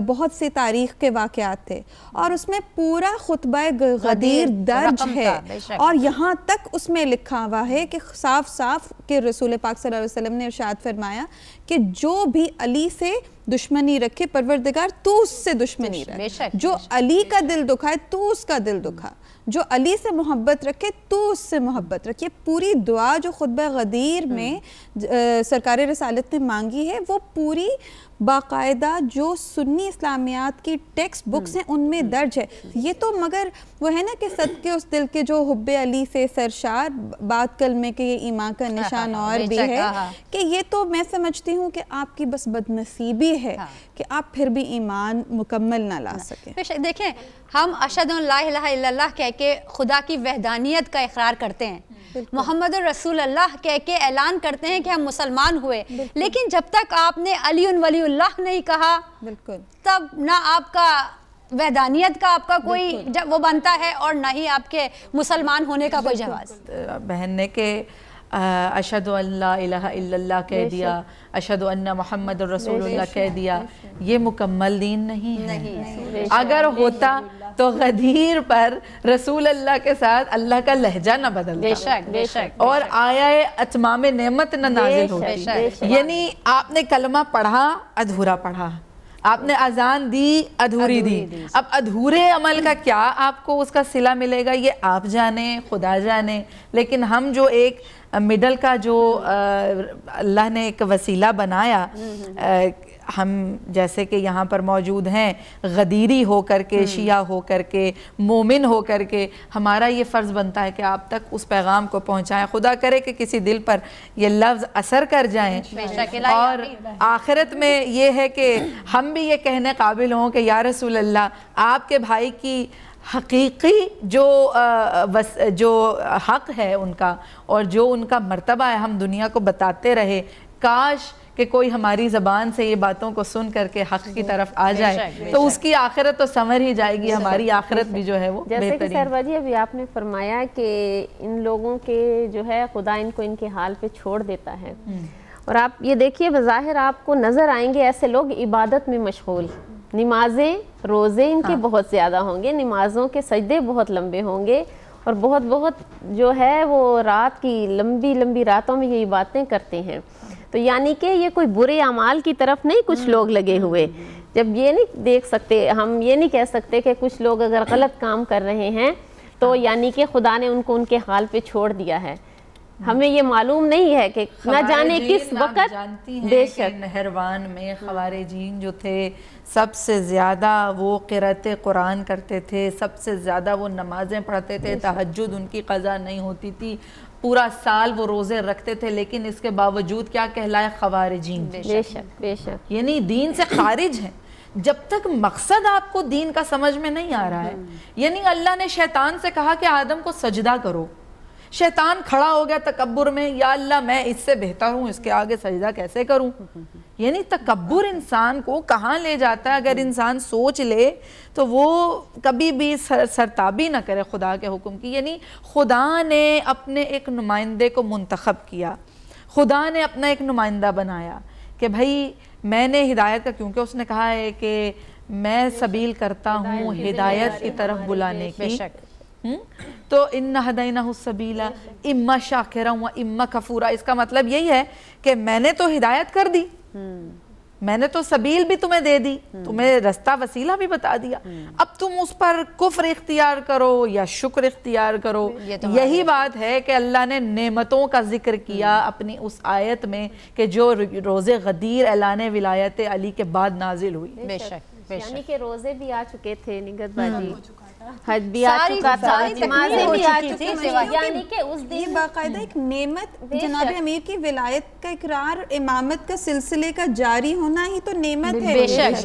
بہت سی تاریخ کے واقعات تھے۔ اور اس میں پورا خطبہ غدیر درج ہے۔ اور یہاں تک اس میں لکھا ہوا ہے کہ صاف صاف کہ رسول پاک صلی اللہ علیہ وسلم نے ارشاد فرمایا کہ جو بھی علی سے دشمنی رکھے پروردگار تو اس سے دشمنی رکھے۔ جو علی کا دل دکھائے تو اس کا دل دکھا۔ جو علی سے محبت رکھے تو اس سے محبت رکھے۔ پوری دعا جو خطبہ غدیر میں سرکار رسالت نے مانگی ہے وہ پوری باقاعدہ جو سنی اسلامیات کی ٹیکسٹ بکس ہیں ان میں درج ہے۔ یہ تو مگر وہ ہے نا کہ صدقے اس دل کے جو حب علی سے سرشار بات کلمے کے یہ ایمان کا نشان اور بھی ہے کہ یہ تو میں سمجھتی ہوں کہ آپ کی بس بدنصیبی ہے کہ آپ پھر بھی ایمان مکمل نہ لا سکیں۔ دیکھیں ہم اشد اللہ الہ الا اللہ کہہ کے خدا کی وحدانیت کا اقرار کرتے ہیں۔ محمد الرسول اللہ کہہ کے اعلان کرتے ہیں کہ ہم مسلمان ہوئے۔ لیکن جب تک آپ نے علی ولی اللہ نہیں کہا تب نہ آپ کا وحدانیت کا آپ کا کوئی وہ بنتا ہے اور نہ ہی آپ کے مسلمان ہونے کا کوئی جواز۔ بہن نے کہ اشد اللہ الہ الا اللہ کہہ دیا اشد ان محمد رسول اللہ کہہ دیا۔ یہ مکمل دین نہیں ہے۔ اگر ہوتا تو غدیر پر رسول اللہ کے ساتھ اللہ کا لہجہ نہ بدلتا۔ اور آیا اتمام نعمت نہ نازل ہوتی۔ یعنی آپ نے کلمہ پڑھا ادھورا پڑھا۔ آپ نے اذان دی ادھوری دی۔ اب ادھورے عمل کا کیا آپ کو اس کا صلہ ملے گا؟ یہ آپ جانے خدا جانے۔ لیکن ہم جو ایک مڈل کا جو اللہ نے ایک وسیلہ بنایا ہم جیسے کہ یہاں پر موجود ہیں غدیری ہو کر کے شیعہ ہو کر کے مومن ہو کر کے ہمارا یہ فرض بنتا ہے کہ آپ تک اس پیغام کو پہنچائیں۔ خدا کرے کہ کسی دل پر یہ لفظ اثر کر جائیں۔ اور آخرت میں یہ ہے کہ ہم بھی یہ کہنے قابل ہوں کہ یا رسول اللہ آپ کے بھائی کی حقیقی جو جو حق ہے ان کا اور جو ان کا مرتبہ ہے ہم دنیا کو بتاتے رہے۔ کاش کہ کوئی ہماری زبان سے یہ باتوں کو سن کر کے حق کی طرف آ جائے تو اس کی آخرت تو سمر ہی جائے گی ہماری آخرت بھی جو ہے وہ جیسے کہ سہروا جی ابھی آپ نے فرمایا کہ ان لوگوں کے جو ہے خدا ان کو ان کے حال پہ چھوڑ دیتا ہے۔ اور آپ یہ دیکھیے بظاہر آپ کو نظر آئیں گے ایسے لوگ عبادت میں مشغول۔ نمازیں روزے ان کے ہاں۔ بہت زیادہ ہوں گے نمازوں کے سجدے بہت لمبے ہوں گے۔ اور بہت بہت جو ہے وہ رات کی لمبی لمبی راتوں میں یہی باتیں کرتے ہیں۔ تو یعنی کہ یہ کوئی برے اعمال کی طرف نہیں کچھ لوگ لگے ہوئے۔ جب یہ نہیں دیکھ سکتے ہم یہ نہیں کہہ سکتے کہ کچھ لوگ اگر غلط کام کر رہے ہیں تو یعنی کہ خدا نے ان کو ان کے حال پہ چھوڑ دیا ہے۔ ہمیں یہ معلوم نہیں ہے کہ نہ جانے کس وقت جانتی ہیں کہ نہروان میں خوارجین جو تھے سب سے زیادہ وہ قرأت قرآن کرتے تھے سب سے زیادہ وہ نمازیں پڑھتے تھے تحجد ان کی قضا نہیں ہوتی تھی۔ پورا سال وہ روزے رکھتے تھے لیکن اس کے باوجود کیا کہلائے خوارجین؟ بے شک بے شک یعنی دین سے خارج ہیں۔ جب تک مقصد آپ کو دین کا سمجھ میں نہیں آ رہا ہے یعنی اللہ نے شیطان سے کہا کہ آدم کو سجدہ کرو۔ شیطان کھڑا ہو گیا تکبر میں یا اللہ میں اس سے بہتر ہوں اس کے آگے سجدہ کیسے کروں؟ یعنی تکبر انسان کو کہاں لے جاتا ہے؟ اگر انسان سوچ لے تو وہ کبھی بھی سرتابی نہ کرے خدا کے حکم کی۔ یعنی خدا نے اپنے ایک نمائندے کو منتخب کیا۔ خدا نے اپنا ایک نمائندہ بنایا کہ بھائی میں نے ہدایت کا کیونکہ اس نے کہا ہے کہ میں سبیل کرتا ہوں ہدایت کی طرف بلانے کی۔ تو ان ہدینہ السبیلا اما شاکرہ و اما کفورا اس کا مطلب یہی ہے کہ میں نے تو ہدایت کر دی۔ میں نے تو سبیل بھی تمہیں دے دی۔ تمہیں رستہ وسیلہ بھی بتا دیا۔ اب تم اس پر کفر اختیار کرو یا شکر اختیار کرو یہی بات ہے کہ اللہ نے نعمتوں کا ذکر کیا اپنی اس آیت میں کہ جو روز غدیر اعلان ولایت علی کے بعد نازل ہوئی۔ بے شک۔ یعنی کہ روزے بھی آ چکے تھے نگت باجی حج بھی آ چکا تھا نمازیں بھی آ چکی تھی یعنی کہ اس دن یہ باقاعدہ ایک نعمت جناب امیر کی ولایت کا اقرار امامت کا سلسلے کا جاری ہونا ہی تو نعمت ہے۔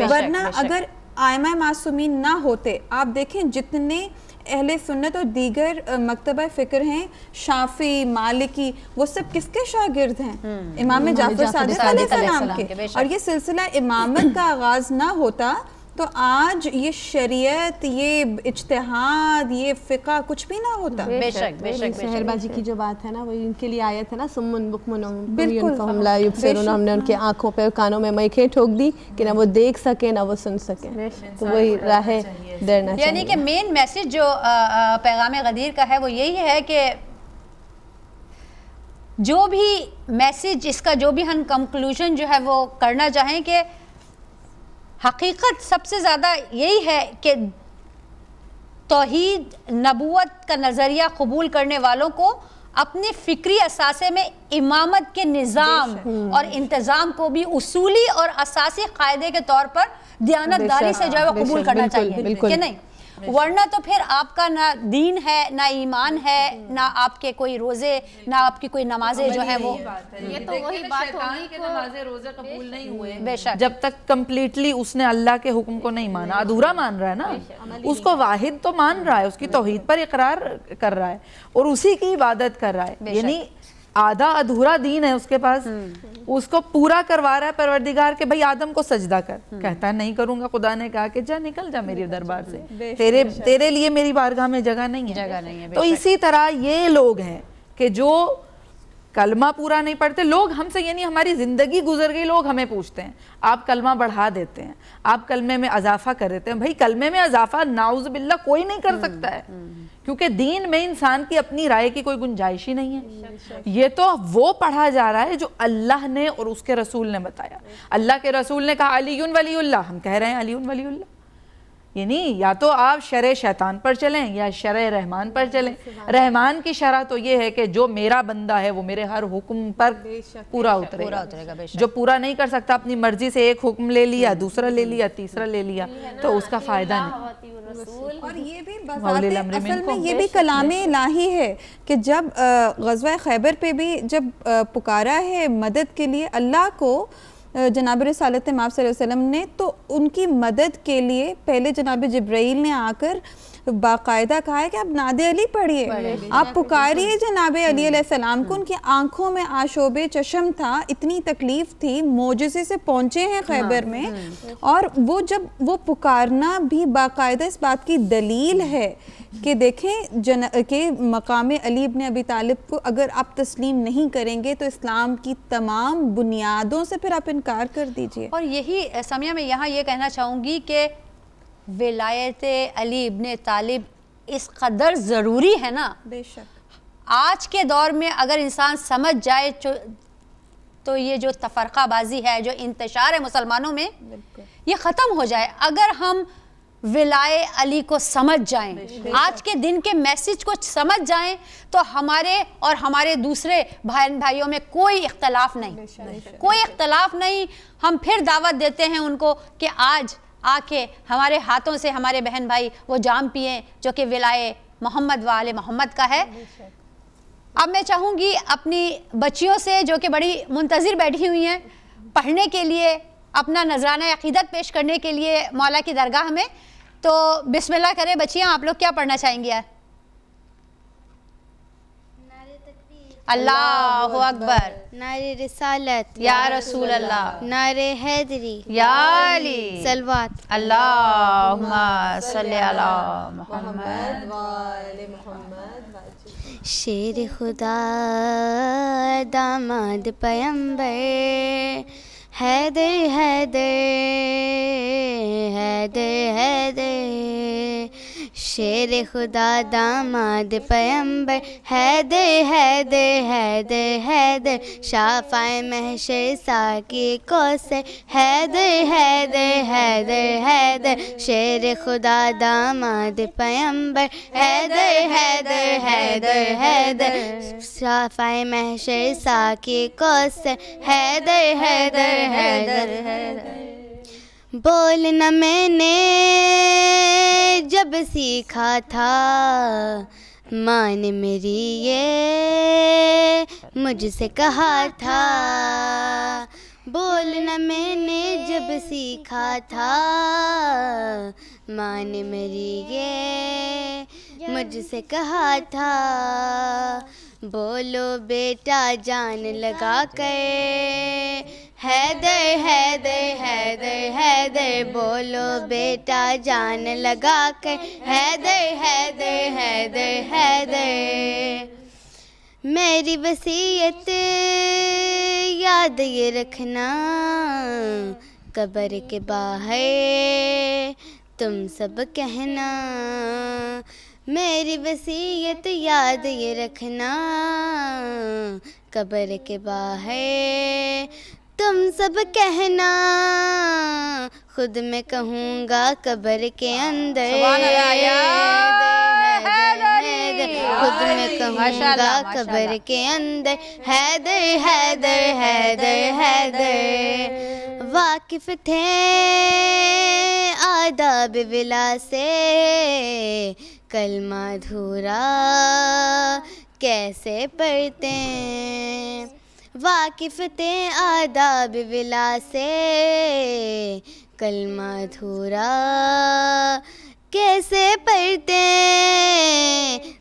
ورنہ اگر آئمہ معصومین نہ ہوتے آپ دیکھیں جتنے اہل سنت اور دیگر مکتبہ فکر ہیں شافی مالکی وہ سب کس کے شاگرد ہیں؟ امام جعفر صادق علیہ السلام کے۔ اور یہ سلسلہ امامت کا آغاز نہ ہوتا تو آج یہ شریعت یہ اجتہاد یہ فقہ کچھ بھی نہ ہوتا۔ بے شک بے شک شک بازی کی جو بات ہے نا وہ ان کے لیے آیت ہے نا سمن بکمن بالکل ہم نے ان کے آنکھوں پہ کانوں میں میکھیں ٹھوک دی کہ نہ وہ دیکھ سکے نہ وہ سن سکے تو وہی راہ ڈرنا یعنی کہ مین میسج جو پیغام غدیر کا ہے وہ یہی ہے کہ جو بھی میسج اس کا جو بھی ہم کنکلوژن جو ہے وہ کرنا چاہیں کہ حقیقت سب سے زیادہ یہی ہے کہ توحید نبوت کا نظریہ قبول کرنے والوں کو اپنے فکری اثاثے میں امامت کے نظام اور انتظام کو بھی اصولی اور اساسی قاعدے کے طور پر دیانت داری سے جو ہے قبول کرنا چاہیے۔ کہ نہیں؟ ورنہ تو پھر آپ کا نہ دین ہے نہ ایمان ہے نہ آپ کے کوئی روزے نہ آپ کی کوئی نمازیں جو ہیں وہ یہ تو وہی بات ہوگی کہ نمازیں روزے قبول نہیں ہوئے۔ بے شک۔ جب تک کمپلیٹلی اس نے اللہ کے حکم کو نہیں مانا ادھورا مان رہا ہے نا۔ اس کو واحد تو مان رہا ہے اس کی توحید پر اقرار کر رہا ہے اور اسی کی عبادت کر رہا ہے۔ یعنی آدھا ادھورا دین ہے اس کے پاس اس کو پورا کروا رہا ہے پروردگار کہ بھئی آدم کو سجدہ کر۔ کہتا ہے نہیں کروں گا خدا نے کہا کہ جا نکل جا میری دربار سے۔ تیرے تیرے لیے میری بارگاہ میں جگہ نہیں ہے۔ جگہ نہیں ہے، بے تو اسی طرح یہ لوگ ہیں کہ جو کلمہ پورا نہیں پڑھتے لوگ ہم سے یعنی ہماری زندگی گزر گئی لوگ ہمیں پوچھتے ہیں آپ کلمہ بڑھا دیتے ہیں آپ کلمے میں اضافہ کر دیتے ہیں۔ بھائی کلمے میں اضافہ ناؤز باللہ کوئی نہیں کر سکتا ہے کیونکہ دین میں انسان کی اپنی رائے کی کوئی گنجائش ہی نہیں ہے۔ یہ تو وہ پڑھا جا رہا ہے جو اللہ نے اور اس کے رسول نے بتایا۔ اللہ کے رسول نے کہا علی ولی اللہ ہم کہہ رہے ہیں علی ولی اللہ یعنی یا تو آپ شرع شیطان پر چلیں یا شرع رحمان پر چلیں۔ رحمان کی شرح تو یہ ہے کہ جو میرا بندہ ہے وہ میرے ہر حکم پر پورا اترے گا۔ جو پورا نہیں کر سکتا اپنی مرضی سے ایک حکم لے لیا دوسرا لے لیا تیسرا لے لیا تو اس کا فائدہ نہیں۔ اور یہ بھی اصل میں۔ یہ بھی کلام الہی ہے کہ جب غزوہ خیبر پہ بھی جب پکارا ہے مدد کے لیے اللہ کو جناب رسالت ماب صلی اللہ علیہ وسلم نے، تو ان کی مدد کے لیے پہلے جناب جبرائیل نے آ کر باقاعدہ کہا ہے کہ آپ ناد علی پڑھیے آپ پکاریے جناب علی علیہ السلام کو ان کی آنکھوں میں آشوب چشم تھا اتنی تکلیف تھی موجزے سے پہنچے ہیں خیبر میں۔ اور وہ جب وہ پکارنا بھی باقاعدہ اس بات کی دلیل ہے کہ دیکھیں جن کہ مقام علی ابن ابی طالب کو اگر آپ تسلیم نہیں کریں گے تو اسلام کی تمام بنیادوں سے پھر آپ انکار کر دیجیے۔ اور یہی سمیہ میں یہاں یہ کہنا چاہوں گی کہ ولایت علی ابن طالب اس قدر ضروری ہے نا؟ بے شک۔ آج کے دور میں اگر انسان سمجھ جائے تو یہ جو تفرقہ بازی ہے جو انتشار ہے مسلمانوں میں یہ ختم ہو جائے۔ اگر ہم ولائے علی کو سمجھ جائیں آج کے دن کے میسج کو سمجھ جائیں تو ہمارے اور ہمارے دوسرے بھائی بھائیوں میں کوئی اختلاف نہیں۔ کوئی اختلاف نہیں۔ ہم پھر دعوت دیتے ہیں ان کو کہ آج آ کے ہمارے ہاتھوں سے ہمارے بہن بھائی وہ جام پئیں جو کہ ولائے محمد والے محمد کا ہے۔ اب میں چاہوں گی اپنی بچیوں سے جو کہ بڑی منتظر بیٹھی ہوئی ہیں، پڑھنے کے لیے، اپنا نذرانہ عقیدت پیش کرنے کے لیے مولا کی درگاہ میں۔ تو بسم اللہ کرے بچیاں، آپ لوگ کیا پڑھنا چاہیں گے؟ اللہ اکبر نار رسالت یا رسول اللہ نار حیدری یا علی سلوات اللہم صلی علی محمد شیر خدا داماد پیمبر حیدر حیدر حیدر حیدر شیر خدا داماد پیمبر حیدر حیدر حیدر حیدر شافع محشر ساکی کوسر حیدر حیدر حیدر حیدر شیر خدا داماد پیمبر حیدر حیدر حیدر حیدر شافع محشر ساکی کوسر حیدر حیدر حیدر حیدر بولنا میں نے سیکھا تھا۔ ماں نے میری یہ مجھ سے کہا تھا۔ بولنا میں نے جب سیکھا تھا۔ ماں نے میری یہ مجھ سے کہا تھا۔ بولو بیٹا جان لگا کر۔ حیدر حیدر حیدر حیدر بولو بیٹا، جان لگا کر۔ حیدر حیدر حیدر حیدر۔ میری وصیت یاد یہ رکھنا، قبر کے باہر تم سب کہنا۔ میری وصیت یاد یہ رکھنا، قبر کے باہر تم سب کہنا خود میں کہوں گا قبر کے اندر خود میں کہوں گا قبر کے اندر حیدر حیدر حیدر حیدر۔ واقف تھے آداب ولا سے کلمہ دھورا کیسے پڑھتے واقف تھے آداب ولا سے۔ کلمہ دھورا کیسے پڑھتے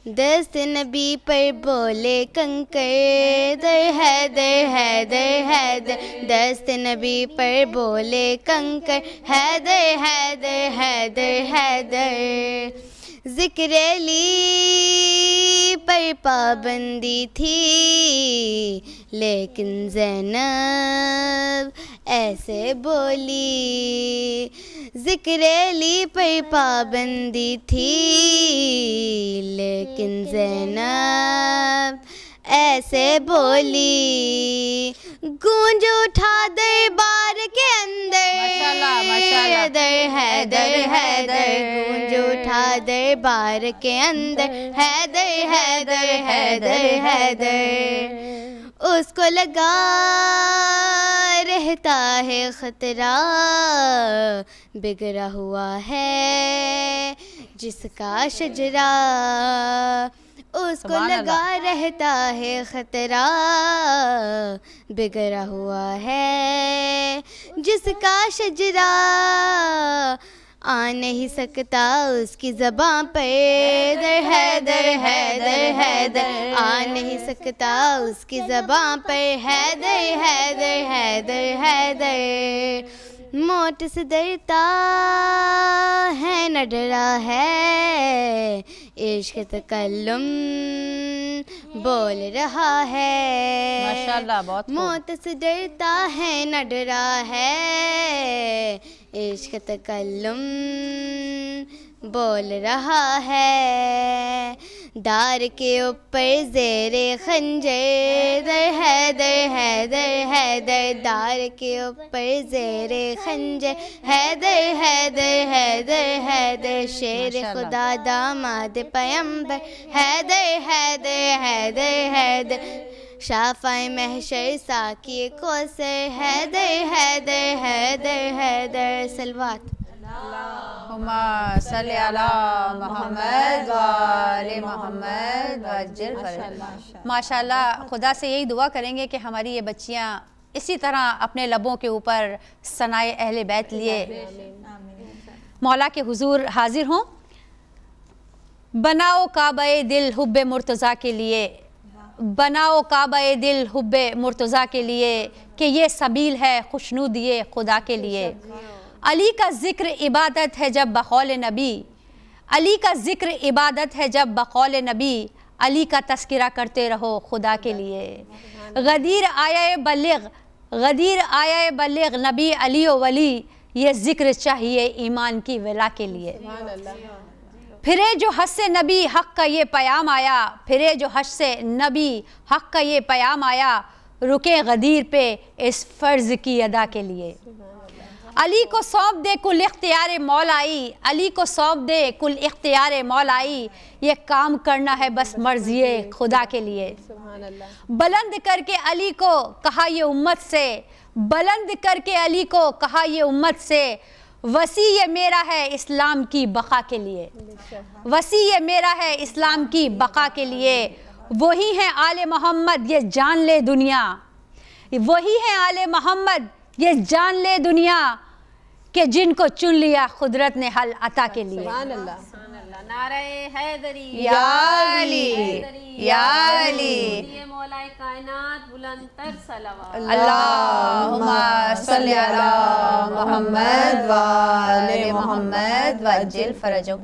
دست نبی پر بولے کنکر۔ در حیدر حیدر حیدر دست نبی پر بولے کنکر۔ حیدر حیدر حیدر حیدر ذکر علی پر پابندی تھی، لیکن زینب ایسے بولی، ذکر علی پر پابندی تھی، لیکن زینب ایسے بولی۔ گونج اٹھا دربار کے اندر۔ ماشاءاللہ۔ حیدر حیدر گونج اٹھا دربار کے اندر۔ حیدر حیدر حیدر حیدر۔ اس کو لگا رہتا ہے خطرہ۔ بگڑا ہوا ہے جس کا شجرا اس کو لگا رہتا ہے خطرہ۔ بگڑا ہوا ہے۔ جس کا شجرا آ نہیں سکتا اس کی زباں پہ در حیدر حیدر حیدر آ نہیں سکتا۔ اس کی زباں پہ حیدر حیدر حیدر حیدر موت سے ڈرتا ہے نہ ڈرا ہے۔ عشق تکلم بول رہا ہے۔ ماشاءاللہ، بہت۔ موت سے ڈرتا ہے نہ ڈرا ہے۔ عشق تکلم بول رہا ہے دار کے اوپر زیر خنجر در حیدر حیدر حیدر دار کے اوپر زیر خنجر حیدر حیدر حیدر حیدر شیر۔ خدا داماد پیمبر حیدر حیدر حیدر حیدر شافع محشر ساکی کو سر حیدر حیدر حیدر حیدر سلوات اللہم صلی علی محمد و محمد وجل ماشاءاللہ خدا سے یہی دعا کریں گے کہ ہماری یہ بچیاں اسی طرح اپنے لبوں کے اوپر ثنائے اہل بیت لیے۔ مولا کے حضور حاضر ہوں۔ بناؤ کعبہ دل حب مرتضیٰ کے لیے۔ بناؤ کعبہ دل حب مرتضیٰ کے لیے کہ یہ سبیل ہے خوشنودی خدا کے لیے۔ علی کا ذکر عبادت ہے جب بقول نبی، علی کا ذکر عبادت ہے جب بقول نبی، علی کا تذکرہ کرتے رہو خدا کے لیے۔ غدیر آیا بلغ، غدیر آیا بلغ نبی علی و ولی، یہ ذکر چاہیے ایمان کی ولا کے لیے۔ پھرے جو حس سے نبی حق کا یہ پیام آیا پھرے جو حس سے نبی حق کا یہ پیام آیا، رکے غدیر پہ اس فرض کی ادا کے لیے۔ علی کو سونپ دے کل اختیار مولائی علی کو سونپ دے کل اختیار مولائی یہ کام کرنا ہے بس مرضی خدا کے لیے۔ بلند کر کے علی کو کہا یہ امت سے۔ بلند کر کے علی کو کہا یہ امت سے۔ وسیع یہ میرا ہے اسلام کی بقا کے لیے۔ وسیع یہ میرا ہے اسلام کی بقا کے لیے۔ وہی ہیں آل محمد یہ جان لے دنیا۔ وہی ہیں آل محمد یہ جان لے دنیا۔ کہ جن کو چن لیا قدرت نے حل عطا کے لیے۔ سبحان اللہ۔ نعرہ حیدری۔ یا علی۔ یا علی۔ یہ مولا کائنات بلند تر صلوات۔ اللہم صلی علی محمد وآل محمد وجل فرجو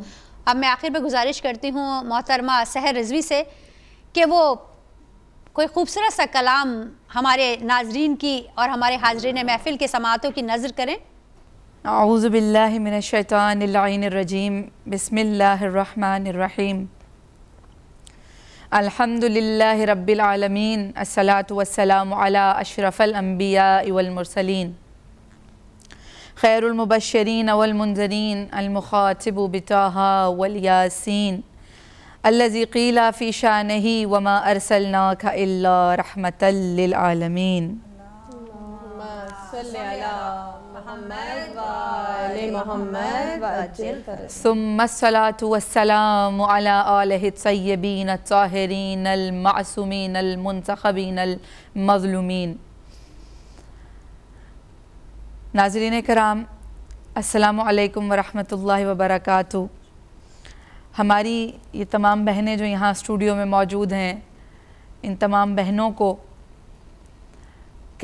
اب میں آخر میں گزارش کرتی ہوں محترمہ سحر رضوی سے کہ وہ کوئی خوبصورت سا کلام ہمارے ناظرین کی اور ہمارے حاضرین محفل کے سماعتوں کی نظر کریں۔ أعوذ بالله من الشيطان اللعين الرجيم. بسم الله الرحمن الرحيم. الحمد لله رب العالمين. الصلاة والسلام على أشرف الأنبياء والمرسلين. خير المبشرين والمنذرين. المخاطب بطه والياسين. الذي قيل في شأنه وما أرسلناك إلا رحمة للعالمين. صلی علی محمد وآل محمد وجل ثم الصلاة والسلام على آله الطيبين الطاهرين المعصومين المنتخبين المظلومين. ناظرین کرام، السلام علیکم ورحمۃ اللہ وبرکاتہ. ہماری یہ تمام بہنیں جو یہاں اسٹوڈیو میں موجود ہیں، ان تمام بہنوں کو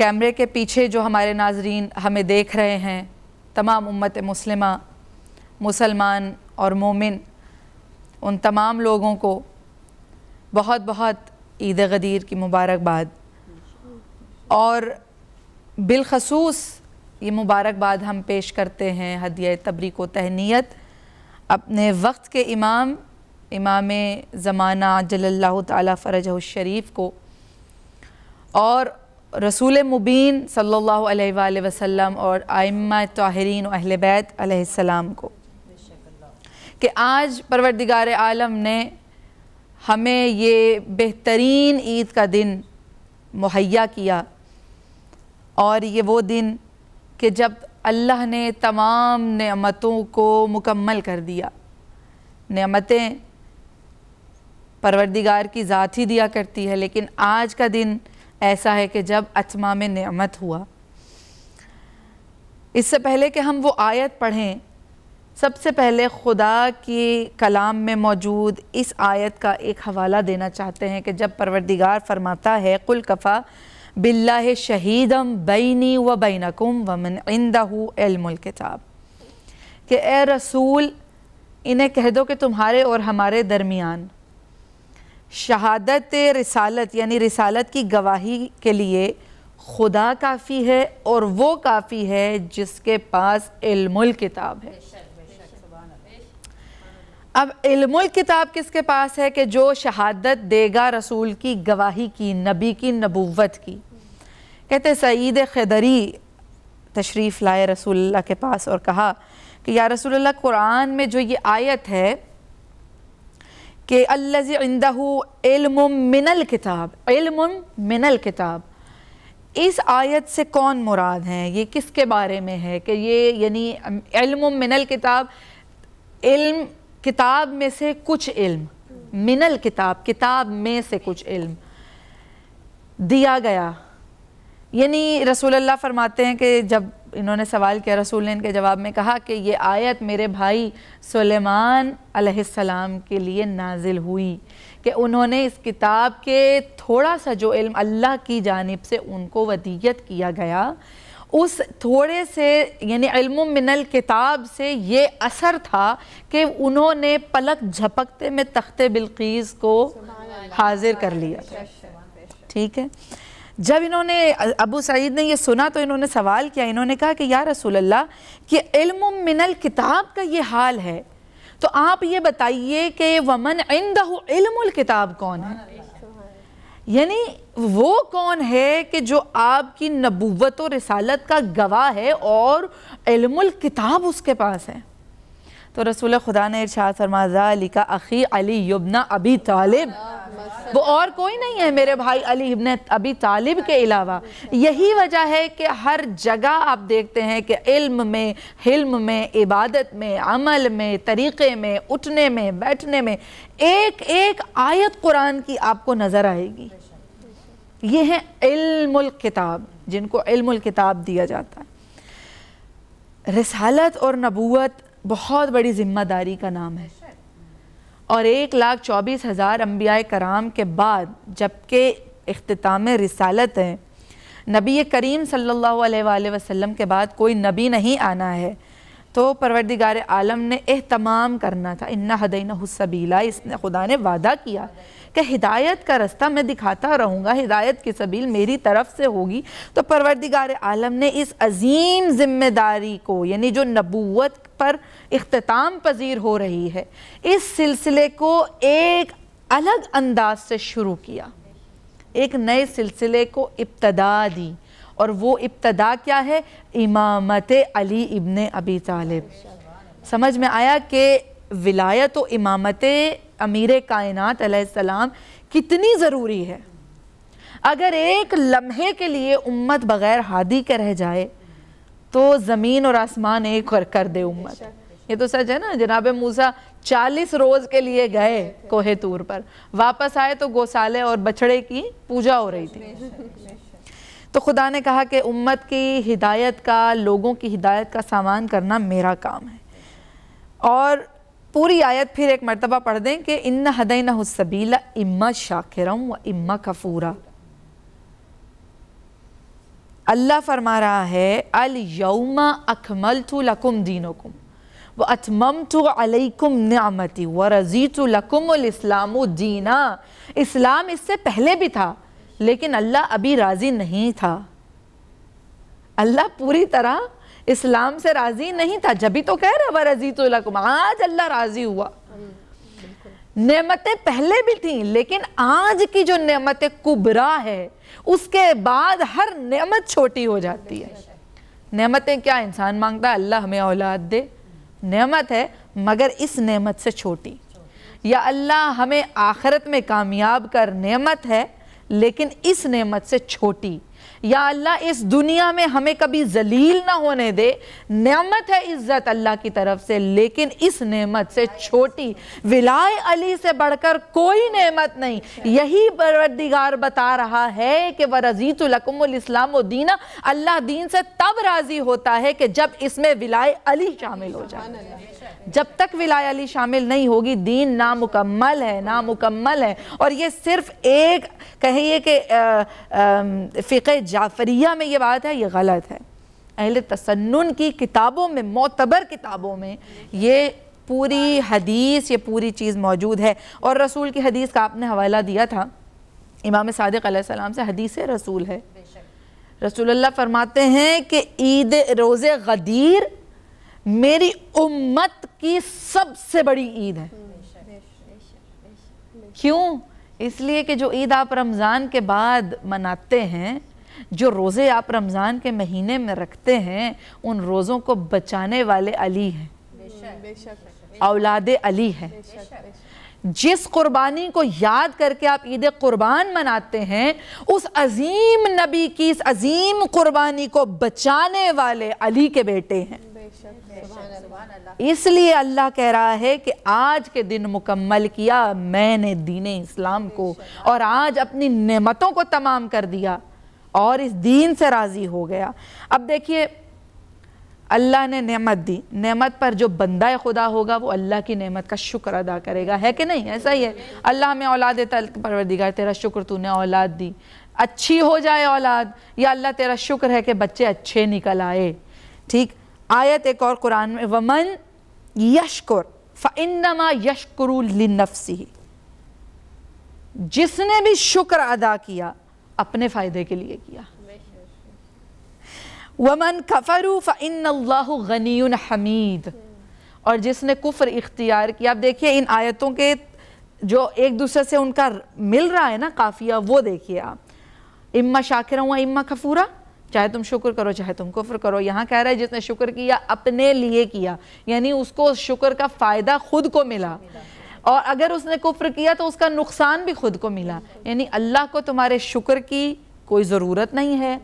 کیمرے کے پیچھے جو ہمارے ناظرین ہمیں دیکھ رہے ہیں، تمام امت مسلمہ، مسلمان اور مومن، ان تمام لوگوں کو بہت بہت عید غدیر کی مبارکباد۔ اور بالخصوص یہ مبارکباد ہم پیش کرتے ہیں ہدیہ تبریک و تہنیت۔ اپنے وقت کے امام امام زمانہ جل اللہ تعالیٰ فرجہ الشریف کو۔ اور رسول مبین صلی اللہ علیہ وآلہ وسلم اور آئمہ طاہرین و اہل بیت علیہ السلام کو۔ کہ آج پروردگار عالم نے ہمیں یہ بہترین عید کا دن مہیا کیا اور یہ وہ دن کہ جب اللہ نے تمام نعمتوں کو مکمل کر دیا، نعمتیں پروردگار کی ذات ہی دیا کرتی ہے، لیکن آج کا دن ایسا ہے کہ جب اتمام نعمت ہوا، اس سے پہلے کہ ہم وہ آیت پڑھیں، سب سے پہلے خدا کی کلام میں موجود اس آیت کا ایک حوالہ دینا چاہتے ہیں کہ جب پروردگار فرماتا ہے، قل کفا باللہ شہیدم بینی و بینکم ومن عندہ علم الکتاب۔ کہ اے رسول، انہیں کہہ دو کہ تمہارے اور ہمارے درمیان شہادت رسالت یعنی رسالت کی گواہی کے لیے خدا کافی ہے اور وہ کافی ہے جس کے پاس علم الکتاب ہے۔ اب علم الکتاب کس کے پاس ہے کہ جو شہادت دے گا رسول کی گواہی کی، نبی کی، نبوت کی۔ کہتے سعید خدری تشریف لائے رسول اللہ کے پاس اور کہا کہ یا رسول اللہ، قرآن میں جو یہ آیت ہے کہ الذی عندہ علم من الکتاب، علم من الکتاب۔ اس آیت سے کون مراد ہیں یہ کس کے بارے میں ہے؟ کہ یہ یعنی علم من الکتاب، علم کتاب میں سے کچھ علم، من الکتاب، کتاب میں سے کچھ علم دیا گیا۔ یعنی رسول اللہ فرماتے ہیں کہ جب انہوں نے سوال کیا رسول نے ان کے جواب میں کہا کہ یہ آیت میرے بھائی سلیمان علیہ السلام کے لیے نازل ہوئی کہ انہوں نے اس کتاب کے تھوڑا سا جو علم اللہ کی جانب سے ان کو ودیت کیا گیا اس تھوڑے سے یعنی علم من الکتاب سے یہ اثر تھا کہ انہوں نے پلک جھپکتے میں تخت بلقیس کو حاضر کر لیا۔ ٹھیک ہے؟ جب انہوں نے، ابو سعید نے یہ سنا تو انہوں نے سوال کیا، انہوں نے کہا کہ یا رسول اللہ، کہ علم من الکتاب کا یہ حال ہے۔ تو آپ یہ بتائیے کہ ومن عندہ علم الکتاب کون ہے؟ یعنی وہ کون ہے کہ جو آپ کی نبوت و رسالت کا گواہ ہے اور علم الکتاب اس کے پاس ہے؟ تو رسول خدا نے ارشاد فرما ذالک اخی علی ابن ابی طالب۔ وہ اور کوئی نہیں ہے میرے بھائی علی ابن ابی طالب کے علاوہ۔ یہی وجہ ہے کہ ہر جگہ آپ دیکھتے ہیں کہ علم میں، حلم میں، عبادت میں، عمل میں، طریقے میں، اٹھنے میں، بیٹھنے میں، ایک ایک آیت قرآن کی آپ کو نظر آئے گی۔ یہ ہے علم الکتاب، جن کو علم الکتاب دیا جاتا ہے۔ رسالت اور نبوت بہت بڑی ذمہ داری کا نام ہے۔ اور ایک لاکھ چوبیس ہزار انبیاء کرام کے بعد جبکہ اختتام رسالت ہے، نبی کریم صلی اللہ علیہ وآلہ وسلم کے بعد کوئی نبی نہیں آنا ہے۔ تو پروردگار عالم نے اہتمام کرنا تھا انہ ہدینہ السبیلہ اس نے خدا نے وعدہ کیا کہ ہدایت کا رستہ میں دکھاتا رہوں گا، ہدایت کی سبیل میری طرف سے ہوگی۔ تو پروردگار عالم نے اس عظیم ذمہ داری کو یعنی جو نبوت پر اختتام پذیر ہو رہی ہے۔ اس سلسلے کو ایک الگ انداز سے شروع کیا۔ ایک نئے سلسلے کو ابتدا دی۔ اور وہ ابتدا کیا ہے؟ امامت علی ابن ابی طالب۔ سمجھ میں آیا کہ ولایت و امامت امیر کائنات علیہ السلام کتنی ضروری ہے۔ اگر ایک لمحے کے لیے امت بغیر ہادی کے رہ جائے، تو زمین اور آسمان ایک کر دے امت۔ یہ تو سچ ہے نا، جناب موسیٰ چالیس روز کے لیے گئے کوہ تور پر۔ واپس آئے تو گوسالے اور بچڑے کی پوجا ہو رہی تھی۔ تو خدا نے کہا کہ امت کی ہدایت کا، لوگوں کی ہدایت کا سامان کرنا میرا کام ہے۔ اور پوری آیت پھر ایک مرتبہ پڑھ دیں کہ ان ہدینہ السبیل اما شاکرم و اما کفورا۔ اللہ فرما رہا ہے، الیوم اکملت لکم دینکم۔ و اتممت علیکم نعمتی و رضیت لکم الاسلام اسلام اس سے پہلے بھی تھا، لیکن اللہ ابھی راضی نہیں تھا۔ اللہ پوری طرح اسلام سے راضی نہیں تھا۔ جبھی تو کہہ رہا وَرَزِيتُ لَكُمْ۔ آج اللہ راضی ہوا۔ نعمتیں پہلے بھی تھیں، لیکن آج کی جو نعمت کبرا ہے، اس کے بعد ہر نعمت چھوٹی ہو جاتی ہے۔ نعمتیں کیا انسان مانگتا ہے؟ اللہ ہمیں اولاد دے۔ نعمت ہے، مگر اس نعمت سے چھوٹی۔ یا اللہ ہمیں آخرت میں کامیاب کر نعمت ہے، لیکن اس نعمت سے چھوٹی۔ یا اللہ اس دنیا میں ہمیں کبھی ذلیل نہ ہونے دے۔ نعمت ہے عزت اللہ کی طرف سے، لیکن اس نعمت سے چھوٹی ولائے علی سے بڑھ کر کوئی نعمت نہیں۔ یہی پروردگار بتا رہا ہے کہ وَرَزِيتُ لَكُمُ الْإِسْلَامُ دِينَ اللہ دین سے تب راضی ہوتا ہے کہ جب اس میں ولائے علی شامل ہو جائے۔ جب تک ولایہ علی شامل نہیں ہوگی دین نامکمل ہے نامکمل ہے۔ اور یہ صرف ایک کہیے کہ فقہ جعفریہ میں یہ بات ہے یہ غلط ہے۔ اہل تسنن کی کتابوں میں معتبر کتابوں میں یہ پوری حدیث یہ پوری چیز موجود ہے۔ اور رسول کی حدیث کا آپ نے حوالہ دیا تھا۔ امام صادق علیہ السلام سے حدیث رسول ہے۔ رسول اللہ فرماتے ہیں کہ عید روز غدیر میری امت کی سب سے بڑی عید ہے۔ کیوں؟ اس لیے کہ جو عید آپ رمضان کے بعد مناتے ہیں، جو روزے آپ رمضان کے مہینے میں رکھتے ہیں، ان روزوں کو بچانے والے علی ہیں۔ اولاد علی ہیں۔ جس قربانی کو یاد کر کے آپ عید قربان مناتے ہیں، اس عظیم نبی کی اس عظیم قربانی کو بچانے والے علی کے بیٹے ہیں۔ اس لیے اللہ کہہ رہا ہے کہ آج کے دن مکمل کیا میں نے دین اسلام کو اور آج اپنی نعمتوں کو تمام کر دیا اور اس دین سے راضی ہو گیا۔ اب دیکھیے اللہ نے نعمت دی۔ نعمت پر جو بندہ خدا ہوگا وہ اللہ کی نعمت کا شکر ادا کرے گا۔ ہے کہ نہیں؟ ایسا ہی ہے۔ اللہ ہمیں اولاد پروردگار تیرا شکر تو نے اولاد دی۔ اچھی ہو جائے اولاد یا اللہ تیرا شکر ہے کہ بچے اچھے نکل آئے۔ ٹھیک؟ آیت ایک اور قرآن میں، ومن یشکر، فَإِنَّمَا يَشْكُرُ لِنَفْسِهِ جس نے بھی شکر ادا کیا، اپنے فائدے کے لیے کیا۔ وَمَن كَفَرُوا فَإِنَّ اللَّهُ غَنِيٌ حَمِيدٌ اور جس نے کفر اختیار کیا، اب دیکھیے ان آیتوں کے جو ایک دوسرے سے ان کا مل رہا ہے نا، قافیہ، وہ دیکھیے آپ۔ اما شاکرہ و اما کفورہ چاہے تم شکر کرو، چاہے تم کفر کرو، یہاں کہہ رہا ہے جس نے شکر کیا، اپنے لیے کیا۔ یعنی اس کو شکر کا فائدہ خود کو ملا۔ اور اگر اس نے کفر کیا تو اس کا نقصان بھی خود کو ملا۔ یعنی اللہ کو تمہارے شکر کی کوئی ضرورت نہیں ہے۔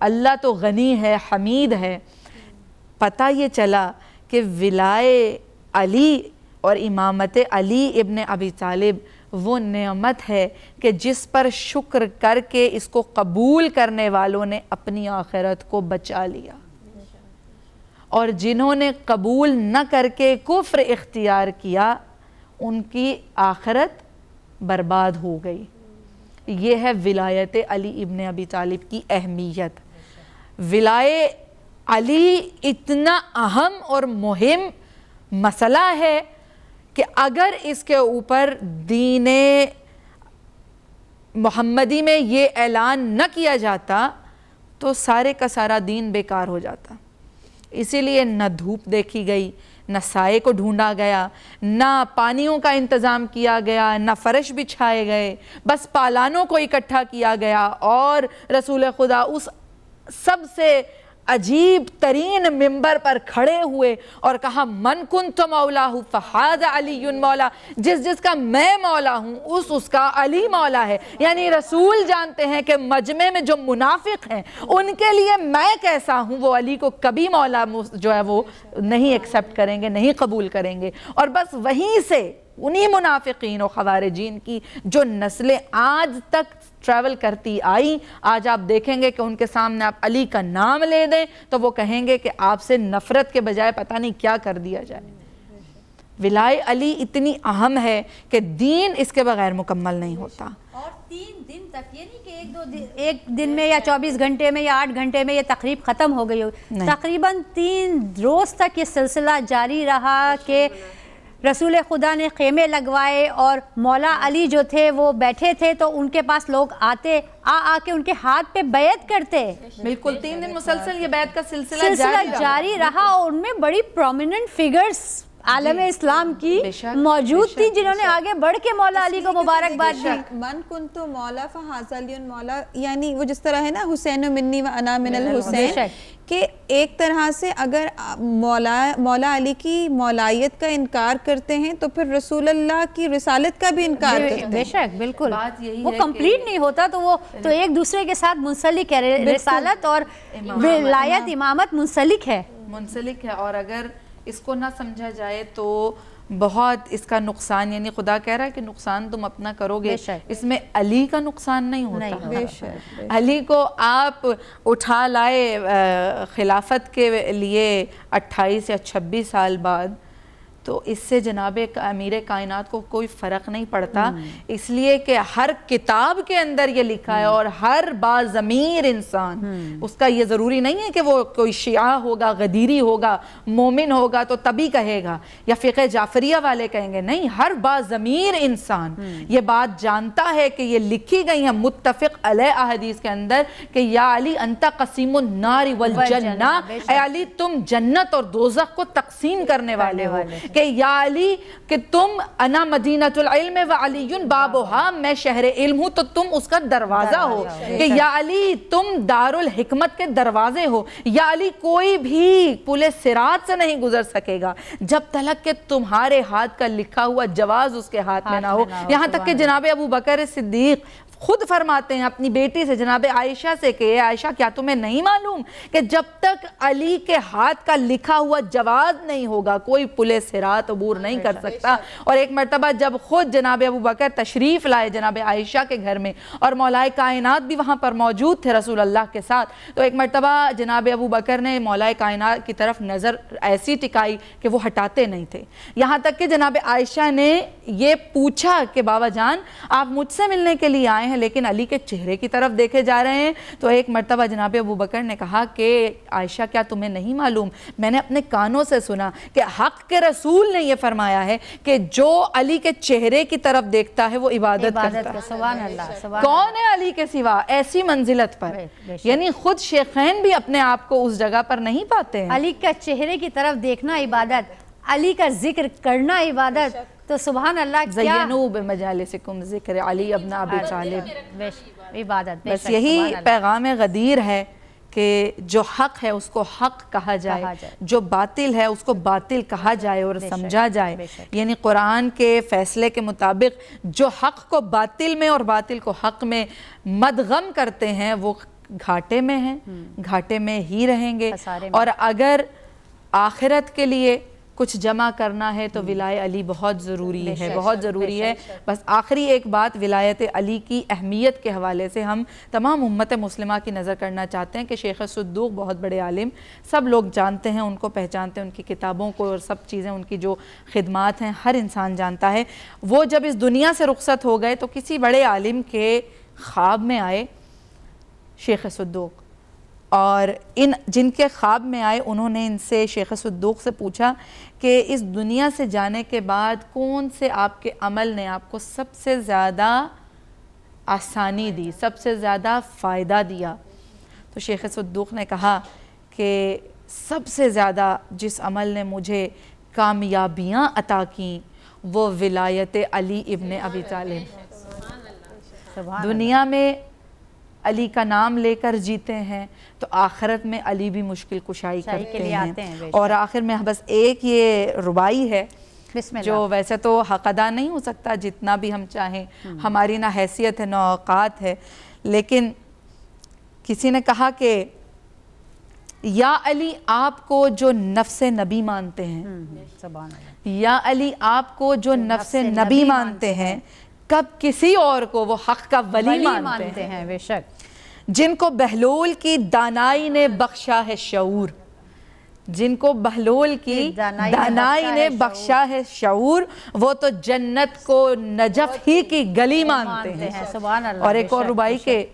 اللہ تو غنی ہے، حمید ہے۔ پتہ یہ چلا کہ ولائے علی اور امامت علی ابن ابی طالب وہ نعمت ہے کہ جس پر شکر کر کے اس کو قبول کرنے والوں نے اپنی آخرت کو بچا لیا۔ اور جنہوں نے قبول نہ کر کے کفر اختیار کیا، ان کی آخرت برباد ہو گئی۔ یہ ہے ولایت علی ابن ابی طالب کی اہمیت۔ ولائے علی اتنا اہم اور مہم مسئلہ ہے کہ اگر اس کے اوپر دین محمدی میں یہ اعلان نہ کیا جاتا تو سارے کا سارا دین بیکار ہو جاتا۔ اسی لیے نہ دھوپ دیکھی گئی، نہ سائے کو ڈھونڈا گیا، نہ پانیوں کا انتظام کیا گیا، نہ فرش بچھائے گئے، بس پالانوں کو اکٹھا کیا گیا اور رسول خدا اس سب سے عجیب ترین ممبر پر کھڑے ہوئے اور کہا، من کن تو مولا ہوں فہاد علی مولا، جس جس کا میں مولا ہوں، اس اس کا علی مولا ہے۔ یعنی رسول جانتے ہیں کہ مجمع میں جو منافق ہیں، ان کے لیے میں کیسا ہوں؟ وہ علی کو کبھی مولا جو ہے وہ نہیں ایکسپٹ کریں گے، نہیں قبول کریں گے۔ اور بس وہیں سے انہی منافقین و خوارجین کی جو نسلیں آج تک ٹریول کرتی آئی۔ آج آپ دیکھیں گے کہ ان کے سامنے آپ علی کا نام لے دیں تو وہ کہیں گے کہ آپ سے نفرت کے بجائے پتہ نہیں کیا کر دیا جائے۔ ولائے علی اتنی اہم ہے کہ دین اس کے بغیر مکمل نہیں ہوتا۔ اور تین دن تک یہ نہیں کہ ایک دو دن ایک دن میں یا چوبیس گھنٹے میں یا آٹھ گھنٹے میں یہ تقریب ختم ہو گئی ہو۔ تقریباً تین روز تک یہ سلسلہ جاری رہا کہ رسول خدا نے خیمے لگوائے اور مولا علی جو تھے وہ بیٹھے تھے تو ان کے پاس لوگ آتے آ آ کے ان کے ہاتھ پہ بیعت کرتے۔ بالکل تین دن مسلسل یہ بیعت کا سلسلہ جاری رہا۔ اور ان میں بڑی پرومیننٹ فیگرز عالم اسلام کی موجود تھی جنہوں نے آگے بڑھ کے مولا علی کو مبارکباد دی۔ من کنتو مولا فحاز علی مولا یعنی وہ جس طرح ہے نا حسین و منی و انا من الحسین کہ ایک طرح سے اگر مولا مولا علی کی مولائیت کا انکار کرتے ہیں تو پھر رسول اللہ کی رسالت کا بھی انکار کرتے ہیں۔ بے شک بالکل۔ وہ کمپلیٹ نہیں ہوتا تو وہ تو ایک دوسرے کے ساتھ منسلک ہے رسالت اور ولایت امامت منسلک ہے۔ منسلک ہے اور اگر اس کو نہ سمجھا جائے تو بہت اس کا نقصان یعنی خدا کہہ رہا ہے کہ نقصان تم اپنا کرو گے اس میں علی کا نقصان نہیں ہوتا۔ علی کو آپ اٹھا لائے خلافت کے لیے اٹھائیس یا چھبیس سال بعد۔ تو اس سے جناب امیر کائنات کو کوئی فرق نہیں پڑتا۔ اس لیے کہ ہر کتاب کے اندر یہ لکھا ہے اور ہر ضمیر انسان۔ اس کا یہ ضروری نہیں ہے کہ وہ کوئی شیعہ ہوگا غدیری ہوگا مومن ہوگا تو تبھی کہے گا یا فقہ جعفریہ والے کہیں گے۔ نہیں ہر ضمیر انسان۔ یہ بات جانتا ہے کہ یہ لکھی گئی ہیں متفق علیہ احادیث کے اندر کہ یا علی انتا قسیم النار والجنہ۔ اے علی تم جنت اور دوزخ کو تقسیم کرنے والے ہو۔ کہ یا علی کہ تم انا مدینہ العلم و علی بابوہا میں شہر علم ہوں تو تم اس کا دروازہ ہو۔ کہ یا علی تم دار الحکمت کے دروازے ہو۔ یا علی کوئی بھی پولے سرات سے نہیں گزر سکے گا۔ جب تلک کہ تمہارے ہاتھ کا لکھا ہوا جواز اس کے ہاتھ میں نہ ہو۔ یہاں تک کہ جناب ابو بکر صدیق خود فرماتے ہیں اپنی بیٹی سے جناب عائشہ سے کہ عائشہ کیا تمہیں نہیں معلوم کہ جب تک علی کے ہاتھ کا لکھا ہوا جواز نہیں ہوگا کوئی پلے سرات عبور نہیں کر سکتا؟ اور ایک مرتبہ جب خود جناب ابو بکر تشریف لائے جناب عائشہ کے گھر میں اور مولائے کائنات بھی وہاں پر موجود تھے رسول اللہ کے ساتھ تو ایک مرتبہ جناب ابو بکر نے مولائے کائنات کی طرف نظر ایسی ٹکائی کہ وہ ہٹاتے نہیں تھے۔ یہاں تک کہ جناب عائشہ نے یہ پوچھا کہ بابا جان آپ مجھ سے ملنے کے لیے آئے ہیں؟ لیکن علی کے چہرے کی طرف دیکھے جا رہے ہیں۔ تو ایک مرتبہ جناب ابو بکر نے کہا کہ عائشہ کیا تمہیں نہیں معلوم؟ میں نے اپنے کانوں سے سنا کہ حق کے رسول نے یہ فرمایا ہے کہ جو علی کے چہرے کی طرف دیکھتا ہے وہ عبادت کرتا ہے۔ کون ہے علی کے سوا؟ ایسی منزلت پر۔ یعنی خود شیخین بھی اپنے آپ کو اس جگہ پر نہیں پاتے ہیں۔ علی کا چہرے کی طرف دیکھنا عبادت علی کا ذکر کرنا عبادت۔ تو سبحان اللہ زینو بمجالسکم ذکر علی ابن ابی طالب۔ عبادت بس یہی پیغام غدیر ہے کہ جو حق ہے اس کو حق کہا جائے جو باطل ہے اس کو باطل کہا جائے اور سمجھا جائے۔ یعنی قرآن کے فیصلے کے مطابق جو حق کو باطل میں اور باطل کو حق میں مدغم کرتے ہیں وہ گھاٹے میں ہیں گھاٹے میں ہی رہیں گے۔ اور اگر آخرت کے لیے کچھ جمع کرنا ہے تو ولایت علی بہت ضروری ہے بہت ضروری ہے۔ بس آخری ایک بات ولایت علی کی اہمیت کے حوالے سے ہم تمام امت مسلمہ کی نظر کرنا چاہتے ہیں کہ شیخ صدوق بہت بڑے عالم سب لوگ جانتے ہیں ان کو پہچانتے ہیں ان کی کتابوں کو اور سب چیزیں ان کی جو خدمات ہیں ہر انسان جانتا ہے۔ وہ جب اس دنیا سے رخصت ہو گئے تو کسی بڑے عالم کے خواب میں آئے شیخ صدوق۔ اور ان جن کے خواب میں آئے انہوں نے ان سے شیخ صدوق سے پوچھا کہ اس دنیا سے جانے کے بعد کون سے آپ کے عمل نے آپ کو سب سے زیادہ آسانی دی سب سے زیادہ فائدہ دیا؟ تو شیخ صدوق نے کہا کہ سب سے زیادہ جس عمل نے مجھے کامیابیاں عطا کیں وہ ولایت علی ابن ابی طالب۔ دنیا میں علی کا نام لے کر جیتے ہیں تو آخرت میں علی بھی مشکل کشائی کرتے ہیں۔ اور آخر میں بس ایک یہ ربائی ہے جو ویسے تو حق ادا نہیں ہو سکتا جتنا بھی ہم چاہیں۔ ہماری نہ حیثیت ہے نہ اوقات ہے۔ لیکن کسی نے کہا کہ یا علی آپ کو جو نفس نبی مانتے ہیں یا علی آپ کو جو نفس نبی مانتے ہیں۔ کب کسی اور کو وہ حق کا ولی مانتے ہیں؟ بے شک۔ جن کو بہلول کی دانائی نے بخشا ہے شعور۔ جن کو بہلول کی دانائی نے بخشا ہے شعور وہ تو جنت کو نجف ہی کی گلی مانتے ہیں۔ اور ایک اور ربائی کے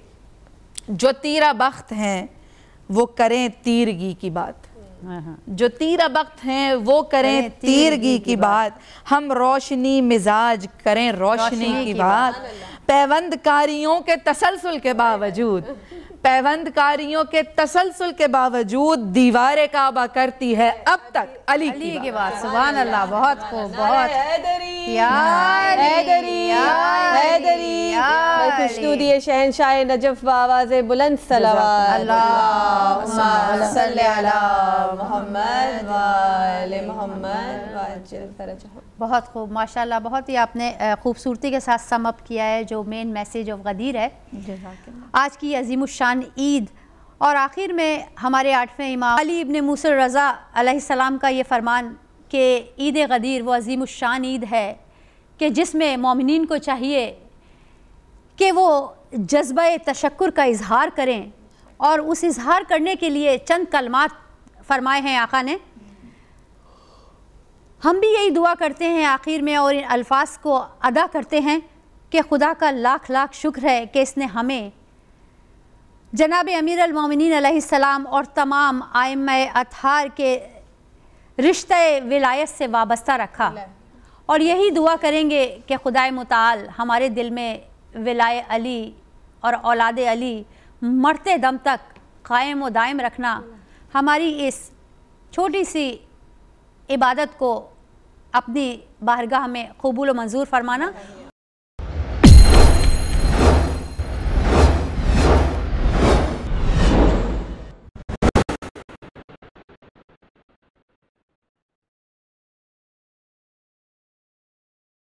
جو تیرہ بخت ہیں وہ کریں تیرگی کی بات۔ جو تیرہ بخت ہیں وہ کریں تیرگی کی بات۔ ہم روشنی مزاج کریں روشنی کی بات۔ پیوند کاریوں کے تسلسل کے باوجود۔ پیوند کاریوں کے تسلسل کے باوجود دیوار کعبہ کرتی ہے اب تک علی علی کی بات۔ سبحان اللہ بہت خوب بہت۔ حیدری خوشنودی شہنشاہ نجف بآواز بلند صلوات۔ اللہم صلی علی محمد وآل محمد بہت خوب ماشاءاللہ بہت ہی آپ نے خوبصورتی کے ساتھ سم اپ کیا ہے جو مین میسیج آف غدیر ہے۔ آج کی عظیم الشان عید۔ اور آخر میں ہمارے آٹھویں امام علی ابن موسیٰ رضا علیہ السلام کا یہ فرمان کہ عید غدیر، وہ عظیم الشان عید ہے کہ جس میں مومنین کو چاہیے کہ وہ جذبہ تشکر کا اظہار کریں۔ اور اس اظہار کرنے کے لیے چند کلمات فرمائے ہیں آقا نے۔ ہم بھی یہی دعا کرتے ہیں آخر میں اور ان الفاظ کو ادا کرتے ہیں کہ خدا کا لاکھ لاکھ شکر ہے کہ اس نے ہمیں جناب امیر المومنین علیہ السلام اور تمام آئمہ اطہار کے رشتہ ولایت سے وابستہ رکھا۔ اور یہی دعا کریں گے کہ خدائے متعال ہمارے دل میں ولائے علی اور اولاد علی مرتے دم تک قائم و دائم رکھنا۔ ہماری اس چھوٹی سی عبادت کو اپنی بارگاہ میں قبول و منظور فرمانا۔